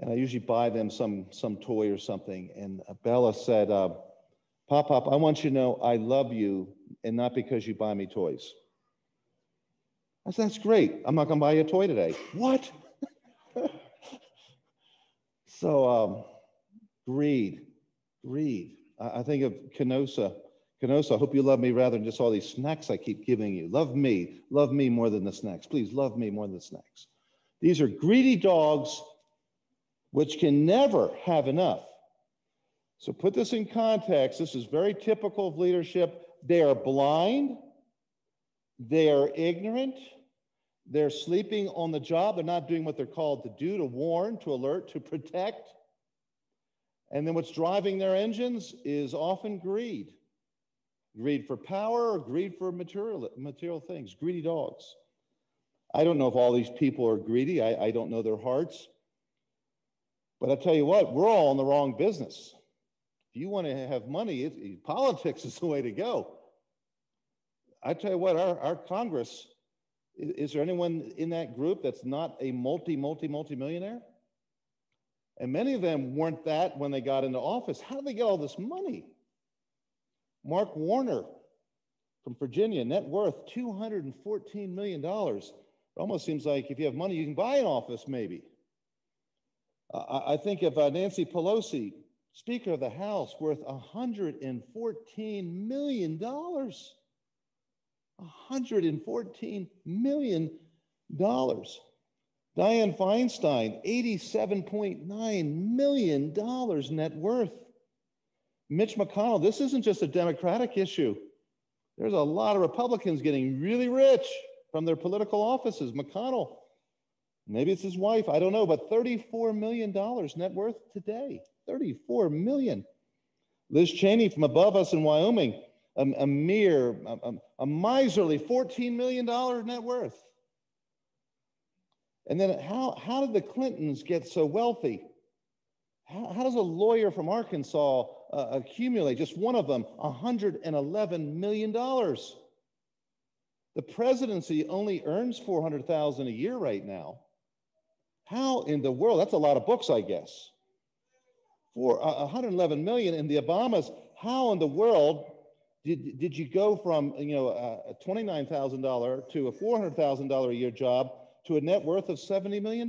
and I usually buy them some, some toy or something. And Bella said, uh, Pop, Pop, I want you to know I love you, and not because you buy me toys. I said, That's great. I'm not going to buy you a toy today. What? So, um, greed, greed. I, I think of Canosa Canosa, I hope you love me rather than just all these snacks I keep giving you. Love me. Love me more than the snacks. Please love me more than the snacks. These are greedy dogs which can never have enough. So put this in context. This is very typical of leadership. They are blind, they are ignorant, they're sleeping on the job, they're not doing what they're called to do to warn, to alert, to protect. And then what's driving their engines is often greed. Greed for power or greed for material, material things, greedy dogs. I don't know if all these people are greedy. I, I don't know their hearts. But I tell you what, we're all in the wrong business. If you want to have money, it, politics is the way to go. I tell you what, our, our Congress, is, there anyone in that group that's not a multi, multi, multi millionaire? And many of them weren't that when they got into office. How did they get all this money? Mark Warner from Virginia, net worth $214 million. It almost seems like if you have money, you can buy an office, maybe. I think of uh, Nancy Pelosi, Speaker of the House, worth $114 million. $114 million. Dianne Feinstein, $87.9 million net worth. Mitch McConnell, this isn't just a Democratic issue. There's a lot of Republicans getting really rich from their political offices. McConnell, maybe it's his wife, I don't know, but $34 million net worth today. 34 million. Liz Cheney from above us in Wyoming, a, a mere, a, a miserly $14 million net worth. And then how, how did the Clintons get so wealthy? How, how does a lawyer from Arkansas uh, accumulate, just one of them, $111 million? The presidency only earns 400,000 a year right now. How in the world? That's a lot of books, I guess. For uh, 111 million in the Obamas, how in the world did, did you go from you know a $29,000 to a $400,000 a year job to a net worth of $70 million?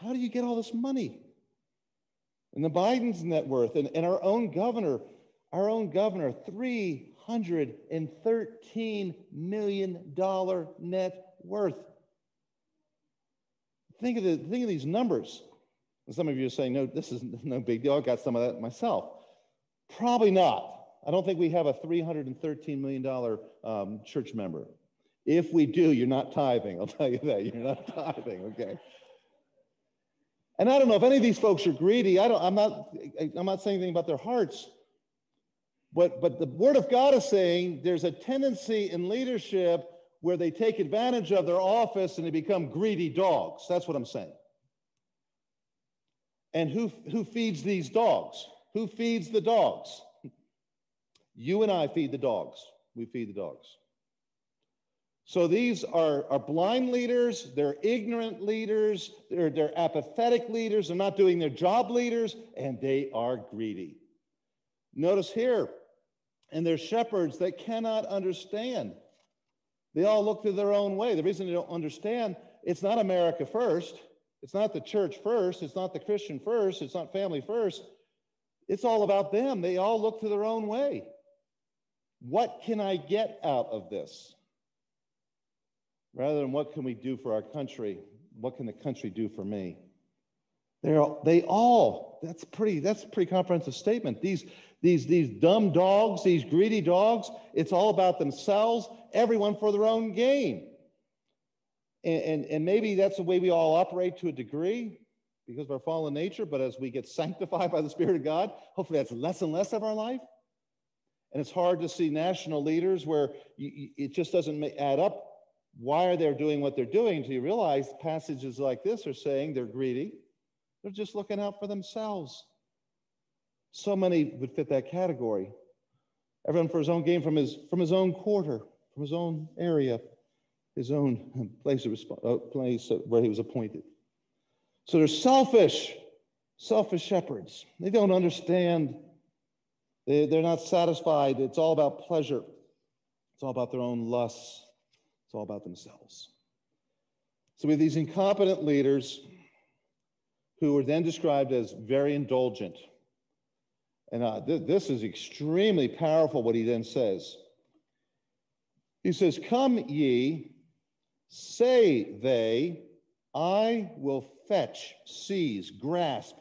How do you get all this money? And the Biden's net worth and, and our own governor, our own governor, $313 million net worth. Think of, the, think of these numbers. And some of you are saying, no, this is no big deal. I got some of that myself. Probably not. I don't think we have a $313 million um, church member. If we do, you're not tithing. I'll tell you that. You're not tithing, okay? And I don't know if any of these folks are greedy. I don't, I'm not, I'm not saying anything about their hearts. But, but the word of God is saying there's a tendency in leadership where they take advantage of their office and they become greedy dogs. That's what I'm saying. And who, who feeds these dogs? Who feeds the dogs? You and I feed the dogs. We feed the dogs. So these are, are blind leaders, they're ignorant leaders, they're, they're apathetic leaders, they're not doing their job leaders, and they are greedy. Notice here, and they're shepherds that cannot understand. They all look to their own way. The reason they don't understand, it's not America first, it's not the church first, it's not the Christian first, it's not family first. It's all about them. They all look to their own way. What can I get out of this? rather than what can we do for our country, what can the country do for me? They're, they all, that's pretty, that's a pretty comprehensive statement. These, these, these dumb dogs, these greedy dogs, it's all about themselves, everyone for their own gain. And, and, and maybe that's the way we all operate to a degree because of our fallen nature, but as we get sanctified by the Spirit of God, hopefully that's less and less of our life. And it's hard to see national leaders where you, it just doesn't add up why are they doing what they're doing until you realize passages like this are saying they're greedy. They're just looking out for themselves. So many would fit that category. Everyone for his own game from his, from his own quarter, from his own area, his own place, of, uh, place where he was appointed. So they're selfish, selfish shepherds. They don't understand. They, they're not satisfied. It's all about pleasure. It's all about their own lusts. It's all about themselves. So we have these incompetent leaders who are then described as very indulgent. And uh, th- this is extremely powerful what he then says. He says, Come ye, say they, I will fetch, seize, grasp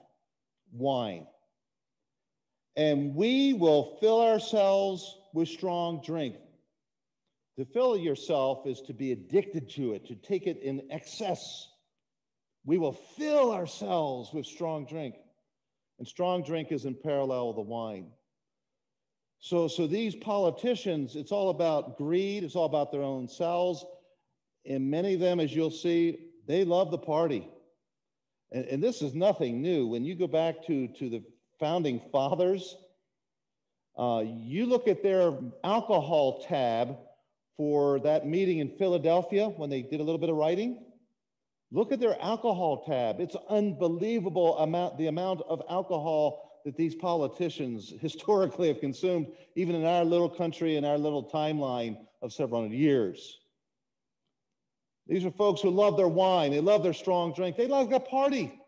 wine, and we will fill ourselves with strong drink. To fill yourself is to be addicted to it, to take it in excess. We will fill ourselves with strong drink. And strong drink is in parallel with the wine. So, so these politicians, it's all about greed, it's all about their own selves. And many of them, as you'll see, they love the party. And, and this is nothing new. When you go back to, to the founding fathers, uh, you look at their alcohol tab for that meeting in Philadelphia when they did a little bit of writing. Look at their alcohol tab. It's unbelievable amount the amount of alcohol that these politicians historically have consumed, even in our little country and our little timeline of several hundred years. These are folks who love their wine, they love their strong drink, they love a party.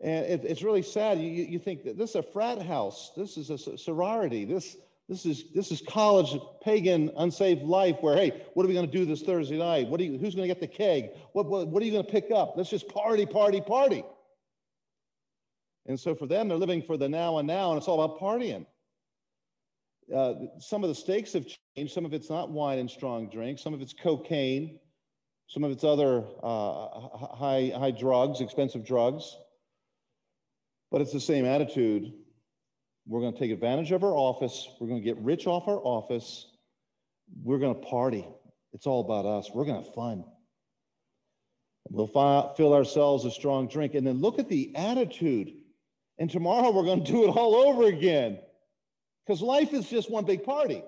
And it, it's really sad. You, you think that this is a frat house, this is a sorority, this this is this is college pagan unsaved life where hey, what are we going to do this Thursday night? What are you, who's going to get the keg? What, what, what are you going to pick up? Let's just party, party, party. And so for them, they're living for the now and now, and it's all about partying. Uh, some of the stakes have changed. Some of it's not wine and strong drink. Some of it's cocaine. Some of it's other uh, high, high drugs, expensive drugs. But it's the same attitude we're going to take advantage of our office. We're going to get rich off our office. We're going to party. It's all about us. We're going to have fun. We'll fill ourselves a strong drink. And then look at the attitude. And tomorrow we're going to do it all over again. Because life is just one big party.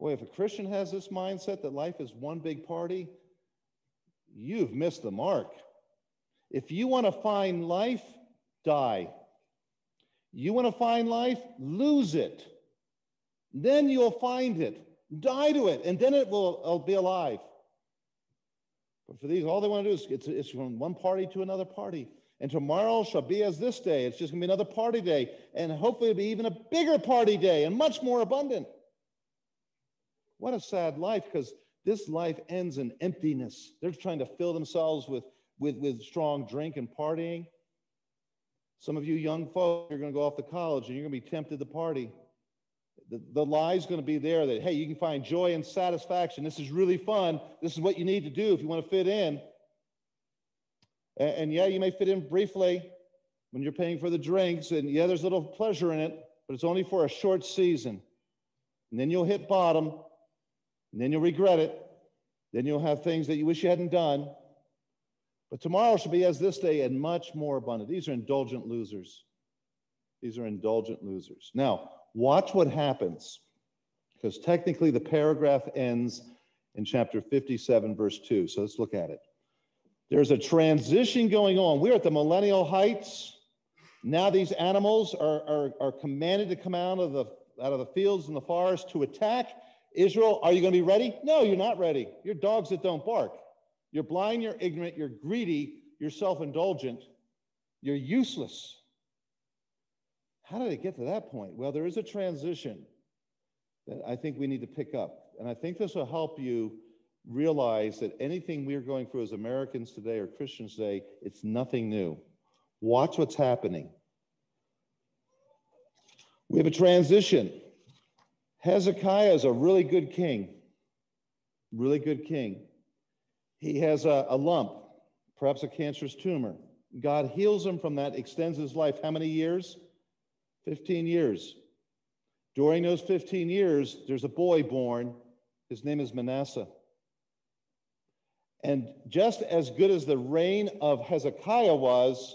Boy, if a Christian has this mindset that life is one big party, you've missed the mark. If you want to find life, die. You want to find life? Lose it. Then you'll find it. Die to it, and then it will be alive. But for these, all they want to do is it's, it's from one party to another party. And tomorrow shall be as this day. It's just going to be another party day. And hopefully it'll be even a bigger party day and much more abundant. What a sad life because this life ends in emptiness. They're trying to fill themselves with, with, with strong drink and partying. Some of you young folks are going to go off to college and you're going to be tempted to party. The, the lie is going to be there that, hey, you can find joy and satisfaction. This is really fun. This is what you need to do if you want to fit in. And, and yeah, you may fit in briefly when you're paying for the drinks. And yeah, there's a little pleasure in it, but it's only for a short season. And then you'll hit bottom. And then you'll regret it. Then you'll have things that you wish you hadn't done. But tomorrow shall be as this day and much more abundant. These are indulgent losers. These are indulgent losers. Now, watch what happens. because technically the paragraph ends in chapter 57, verse 2. So let's look at it. There's a transition going on. We're at the millennial heights. Now these animals are, are, are commanded to come out of the out of the fields and the forest to attack Israel. Are you going to be ready? No, you're not ready. You're dogs that don't bark. You're blind, you're ignorant, you're greedy, you're self indulgent, you're useless. How did it get to that point? Well, there is a transition that I think we need to pick up. And I think this will help you realize that anything we're going through as Americans today or Christians today, it's nothing new. Watch what's happening. We have a transition. Hezekiah is a really good king, really good king. He has a, a lump, perhaps a cancerous tumor. God heals him from that, extends his life. How many years? 15 years. During those 15 years, there's a boy born. His name is Manasseh. And just as good as the reign of Hezekiah was,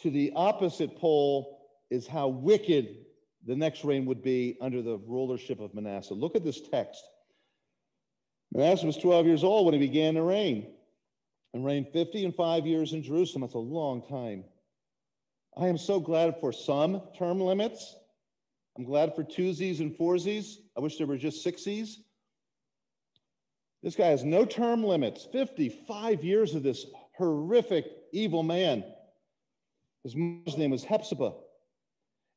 to the opposite pole is how wicked the next reign would be under the rulership of Manasseh. Look at this text. Manasseh was 12 years old when he began to reign and reigned 50 and five years in Jerusalem. That's a long time. I am so glad for some term limits. I'm glad for twosies and foursies. I wish there were just sixies. This guy has no term limits, 55 years of this horrific evil man. His mother's name was Hephzibah.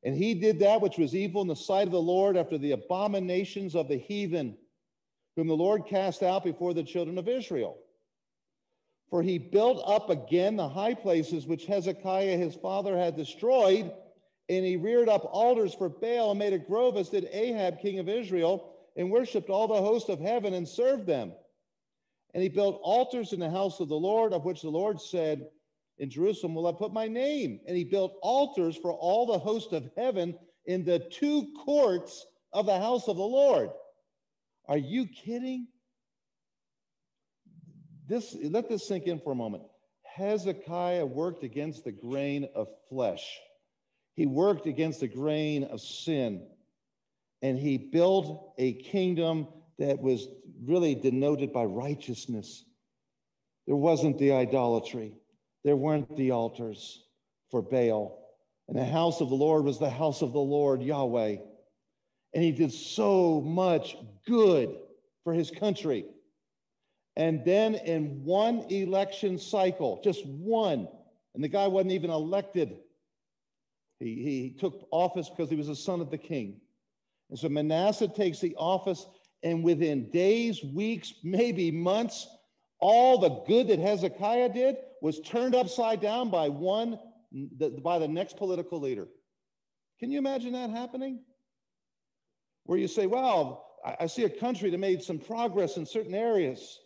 And he did that which was evil in the sight of the Lord after the abominations of the heathen, whom the Lord cast out before the children of Israel. For he built up again the high places which Hezekiah his father had destroyed, and he reared up altars for Baal and made a grove, as did Ahab, king of Israel, and worshipped all the host of heaven and served them. And he built altars in the house of the Lord, of which the Lord said, In Jerusalem will I put my name. And he built altars for all the host of heaven in the two courts of the house of the Lord. Are you kidding? This, let this sink in for a moment. Hezekiah worked against the grain of flesh. He worked against the grain of sin. And he built a kingdom that was really denoted by righteousness. There wasn't the idolatry, there weren't the altars for Baal. And the house of the Lord was the house of the Lord, Yahweh. And he did so much good for his country. And then in one election cycle, just one, and the guy wasn't even elected. He, he took office because he was a son of the king. And so Manasseh takes the office, and within days, weeks, maybe months, all the good that Hezekiah did was turned upside down by one, by the next political leader. Can you imagine that happening? Where you say, well, I see a country that made some progress in certain areas.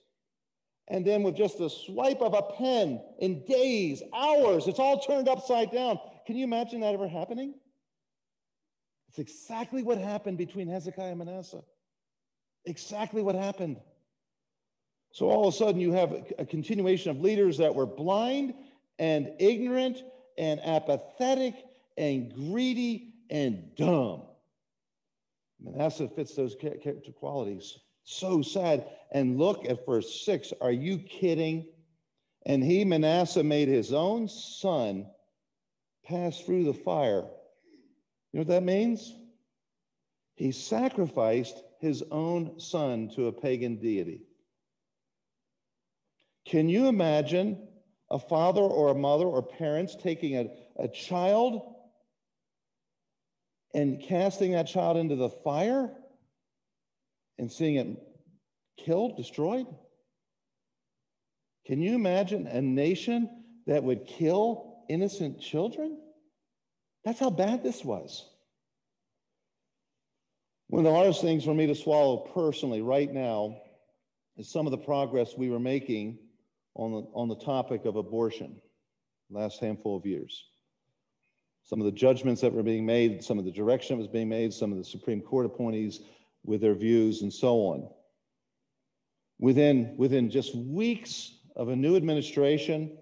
And then with just a swipe of a pen in days, hours, it's all turned upside down. Can you imagine that ever happening? It's exactly what happened between Hezekiah and Manasseh. Exactly what happened. So all of a sudden, you have a continuation of leaders that were blind and ignorant and apathetic and greedy and dumb. Manasseh fits those character qualities. So sad. And look at verse 6. Are you kidding? And he, Manasseh, made his own son pass through the fire. You know what that means? He sacrificed his own son to a pagan deity. Can you imagine a father or a mother or parents taking a, a child and casting that child into the fire? and seeing it killed, destroyed? Can you imagine a nation that would kill innocent children? That's how bad this was. One of the hardest things for me to swallow personally right now is some of the progress we were making on the, on the topic of abortion last handful of years. Some of the judgments that were being made, some of the direction that was being made, some of the Supreme Court appointees with their views and so on. Within, within just weeks of a new administration,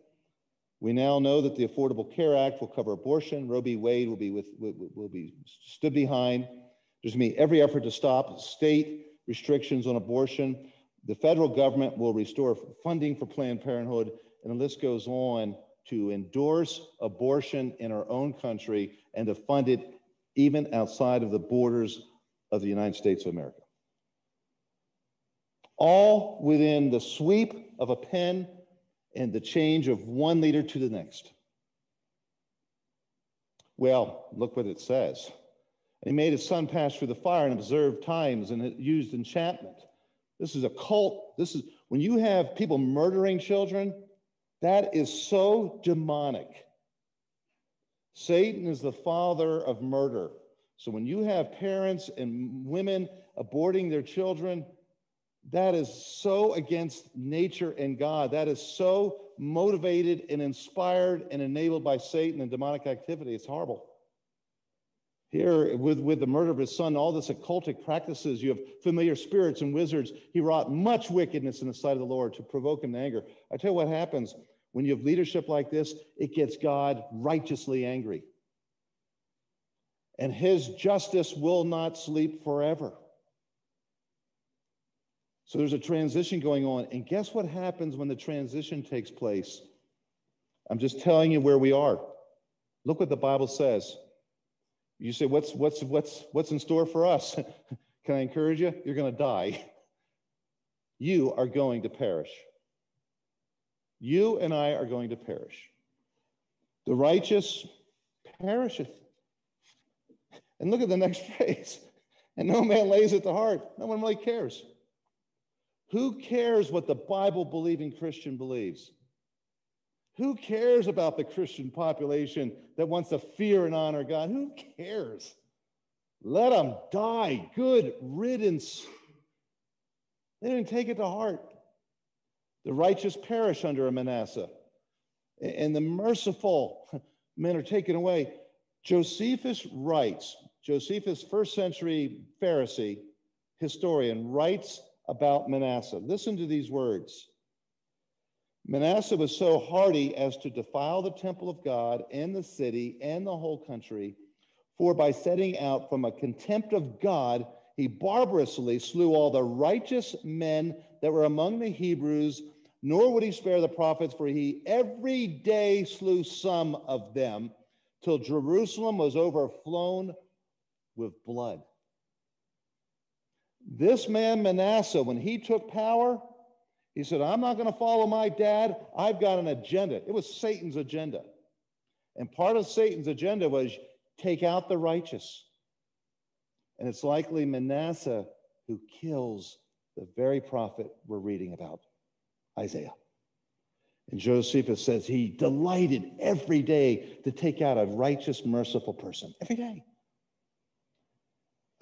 we now know that the Affordable Care Act will cover abortion. Roe v. Wade will be, with, will, be stood behind. There's going to be every effort to stop state restrictions on abortion. The federal government will restore funding for Planned Parenthood, and the list goes on to endorse abortion in our own country and to fund it even outside of the borders of the United States of America. All within the sweep of a pen and the change of one leader to the next. Well, look what it says. And he made his son pass through the fire and observed times and it used enchantment. This is a cult. This is when you have people murdering children, that is so demonic. Satan is the father of murder. So when you have parents and women aborting their children, that is so against nature and God. That is so motivated and inspired and enabled by Satan and demonic activity. It's horrible. Here, with, with the murder of his son, all this occultic practices, you have familiar spirits and wizards. He wrought much wickedness in the sight of the Lord to provoke him to anger. I tell you what happens when you have leadership like this, it gets God righteously angry. And his justice will not sleep forever. So there's a transition going on. And guess what happens when the transition takes place? I'm just telling you where we are. Look what the Bible says. You say, what's, what's, what's, what's in store for us? Can I encourage you? You're going to die. You are going to perish. You and I are going to perish. The righteous perisheth. And look at the next phrase. And no man lays it to heart. No one really cares. Who cares what the Bible believing Christian believes? Who cares about the Christian population that wants to fear and honor God? Who cares? Let them die. Good riddance. They didn't take it to heart. The righteous perish under a Manasseh, and the merciful men are taken away. Josephus writes, Josephus, first century Pharisee historian, writes about Manasseh. Listen to these words. Manasseh was so hardy as to defile the temple of God and the city and the whole country, for by setting out from a contempt of God, he barbarously slew all the righteous men that were among the Hebrews, nor would he spare the prophets, for he every day slew some of them, till Jerusalem was overflown with blood. This man, Manasseh, when he took power, he said, I'm not going to follow my dad. I've got an agenda. It was Satan's agenda. And part of Satan's agenda was take out the righteous. And it's likely Manasseh who kills the very prophet we're reading about, Isaiah. And Josephus says he delighted every day to take out a righteous, merciful person. Every day.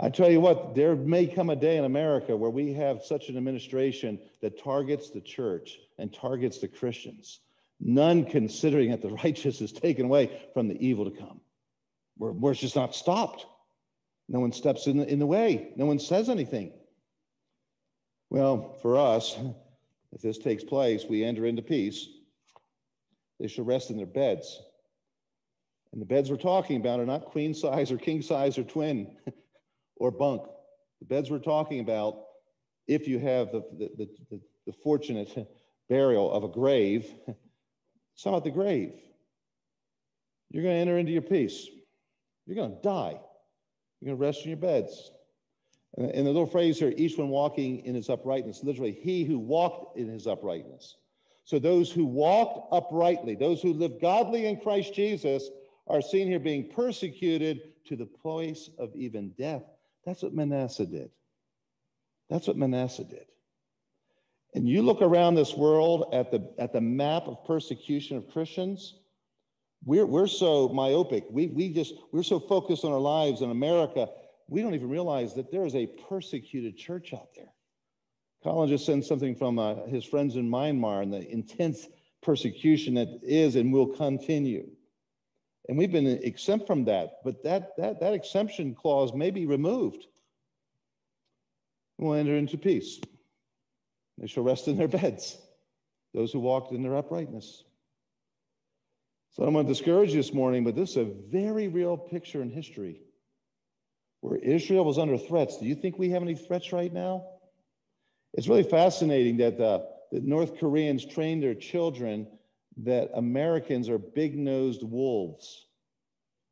I tell you what, there may come a day in America where we have such an administration that targets the church and targets the Christians, none considering that the righteous is taken away from the evil to come. Where, it's just not stopped. No one steps in the, in the way, no one says anything. Well, for us, if this takes place, we enter into peace. They shall rest in their beds. And the beds we're talking about are not queen size or king size or twin. or bunk. The beds we're talking about, if you have the, the, the, the fortunate burial of a grave, it's not the grave. You're going to enter into your peace. You're going to die. You're going to rest in your beds. And, and the little phrase here, each one walking in his uprightness, literally, he who walked in his uprightness. So those who walked uprightly, those who lived godly in Christ Jesus, are seen here being persecuted to the place of even death. That's what Manasseh did. That's what Manasseh did. And you look around this world at the, at the map of persecution of Christians, we're, we're so myopic. We, we just, we're so focused on our lives in America, we don't even realize that there is a persecuted church out there. Colin just sent something from uh, his friends in Myanmar and the intense persecution that is and will continue. And we've been exempt from that, but that, that, that exemption clause may be removed. We'll enter into peace. They shall rest in their beds, those who walked in their uprightness. So I don't want to discourage you this morning, but this is a very real picture in history. where Israel was under threats. Do you think we have any threats right now? It's really fascinating that, uh, that North Koreans train their children that Americans are big nosed wolves.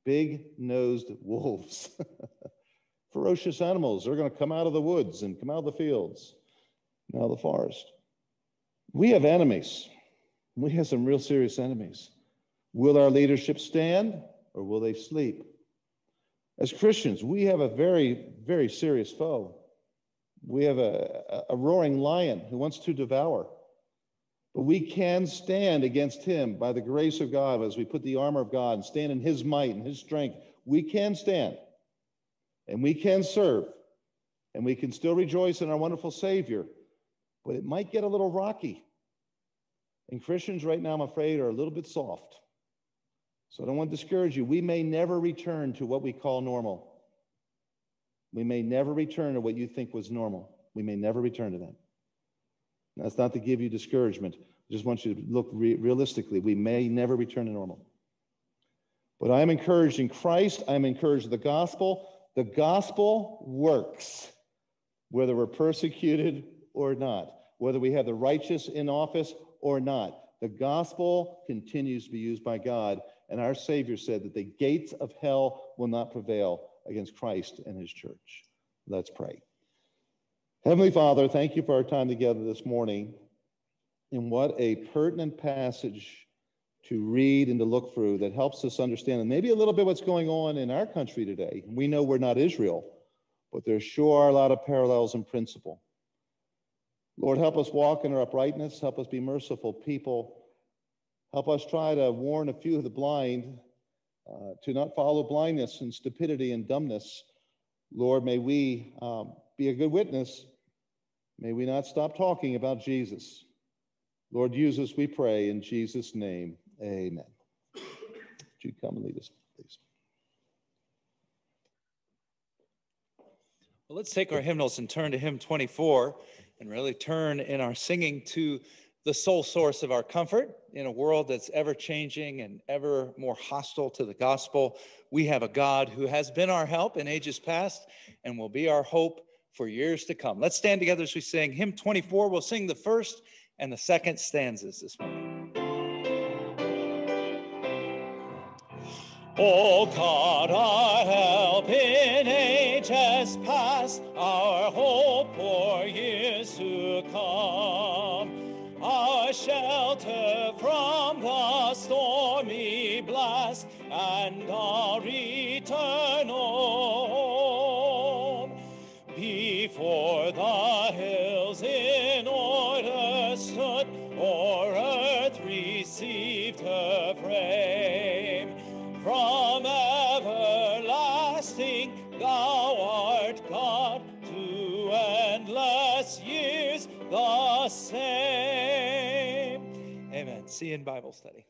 Big nosed wolves. Ferocious animals. They're going to come out of the woods and come out of the fields, out of the forest. We have enemies. We have some real serious enemies. Will our leadership stand or will they sleep? As Christians, we have a very, very serious foe. We have a, a roaring lion who wants to devour. But we can stand against him by the grace of God as we put the armor of God and stand in his might and his strength. We can stand and we can serve and we can still rejoice in our wonderful Savior. But it might get a little rocky. And Christians right now, I'm afraid, are a little bit soft. So I don't want to discourage you. We may never return to what we call normal. We may never return to what you think was normal. We may never return to that. That's not to give you discouragement. I just want you to look re- realistically. We may never return to normal. But I am encouraged in Christ. I am encouraged in the gospel. The gospel works, whether we're persecuted or not, whether we have the righteous in office or not. The gospel continues to be used by God, and our Savior said that the gates of hell will not prevail against Christ and his church. Let's pray. Heavenly Father, thank you for our time together this morning. And what a pertinent passage to read and to look through that helps us understand and maybe a little bit what's going on in our country today. We know we're not Israel, but there sure are a lot of parallels in principle. Lord, help us walk in our uprightness. Help us be merciful people. Help us try to warn a few of the blind uh, to not follow blindness and stupidity and dumbness. Lord, may we um, be a good witness. May we not stop talking about Jesus. Lord, use us, we pray, in Jesus' name. Amen. Would you come and lead us, please? Well, let's take our hymnals and turn to hymn 24 and really turn in our singing to the sole source of our comfort in a world that's ever changing and ever more hostile to the gospel. We have a God who has been our help in ages past and will be our hope for years to come. Let's stand together as we sing hymn 24. We'll sing the first and the second stanzas this morning. Oh God, our help in ages past, our hope for years to come, our shelter from the stormy blast, and our See in Bible study.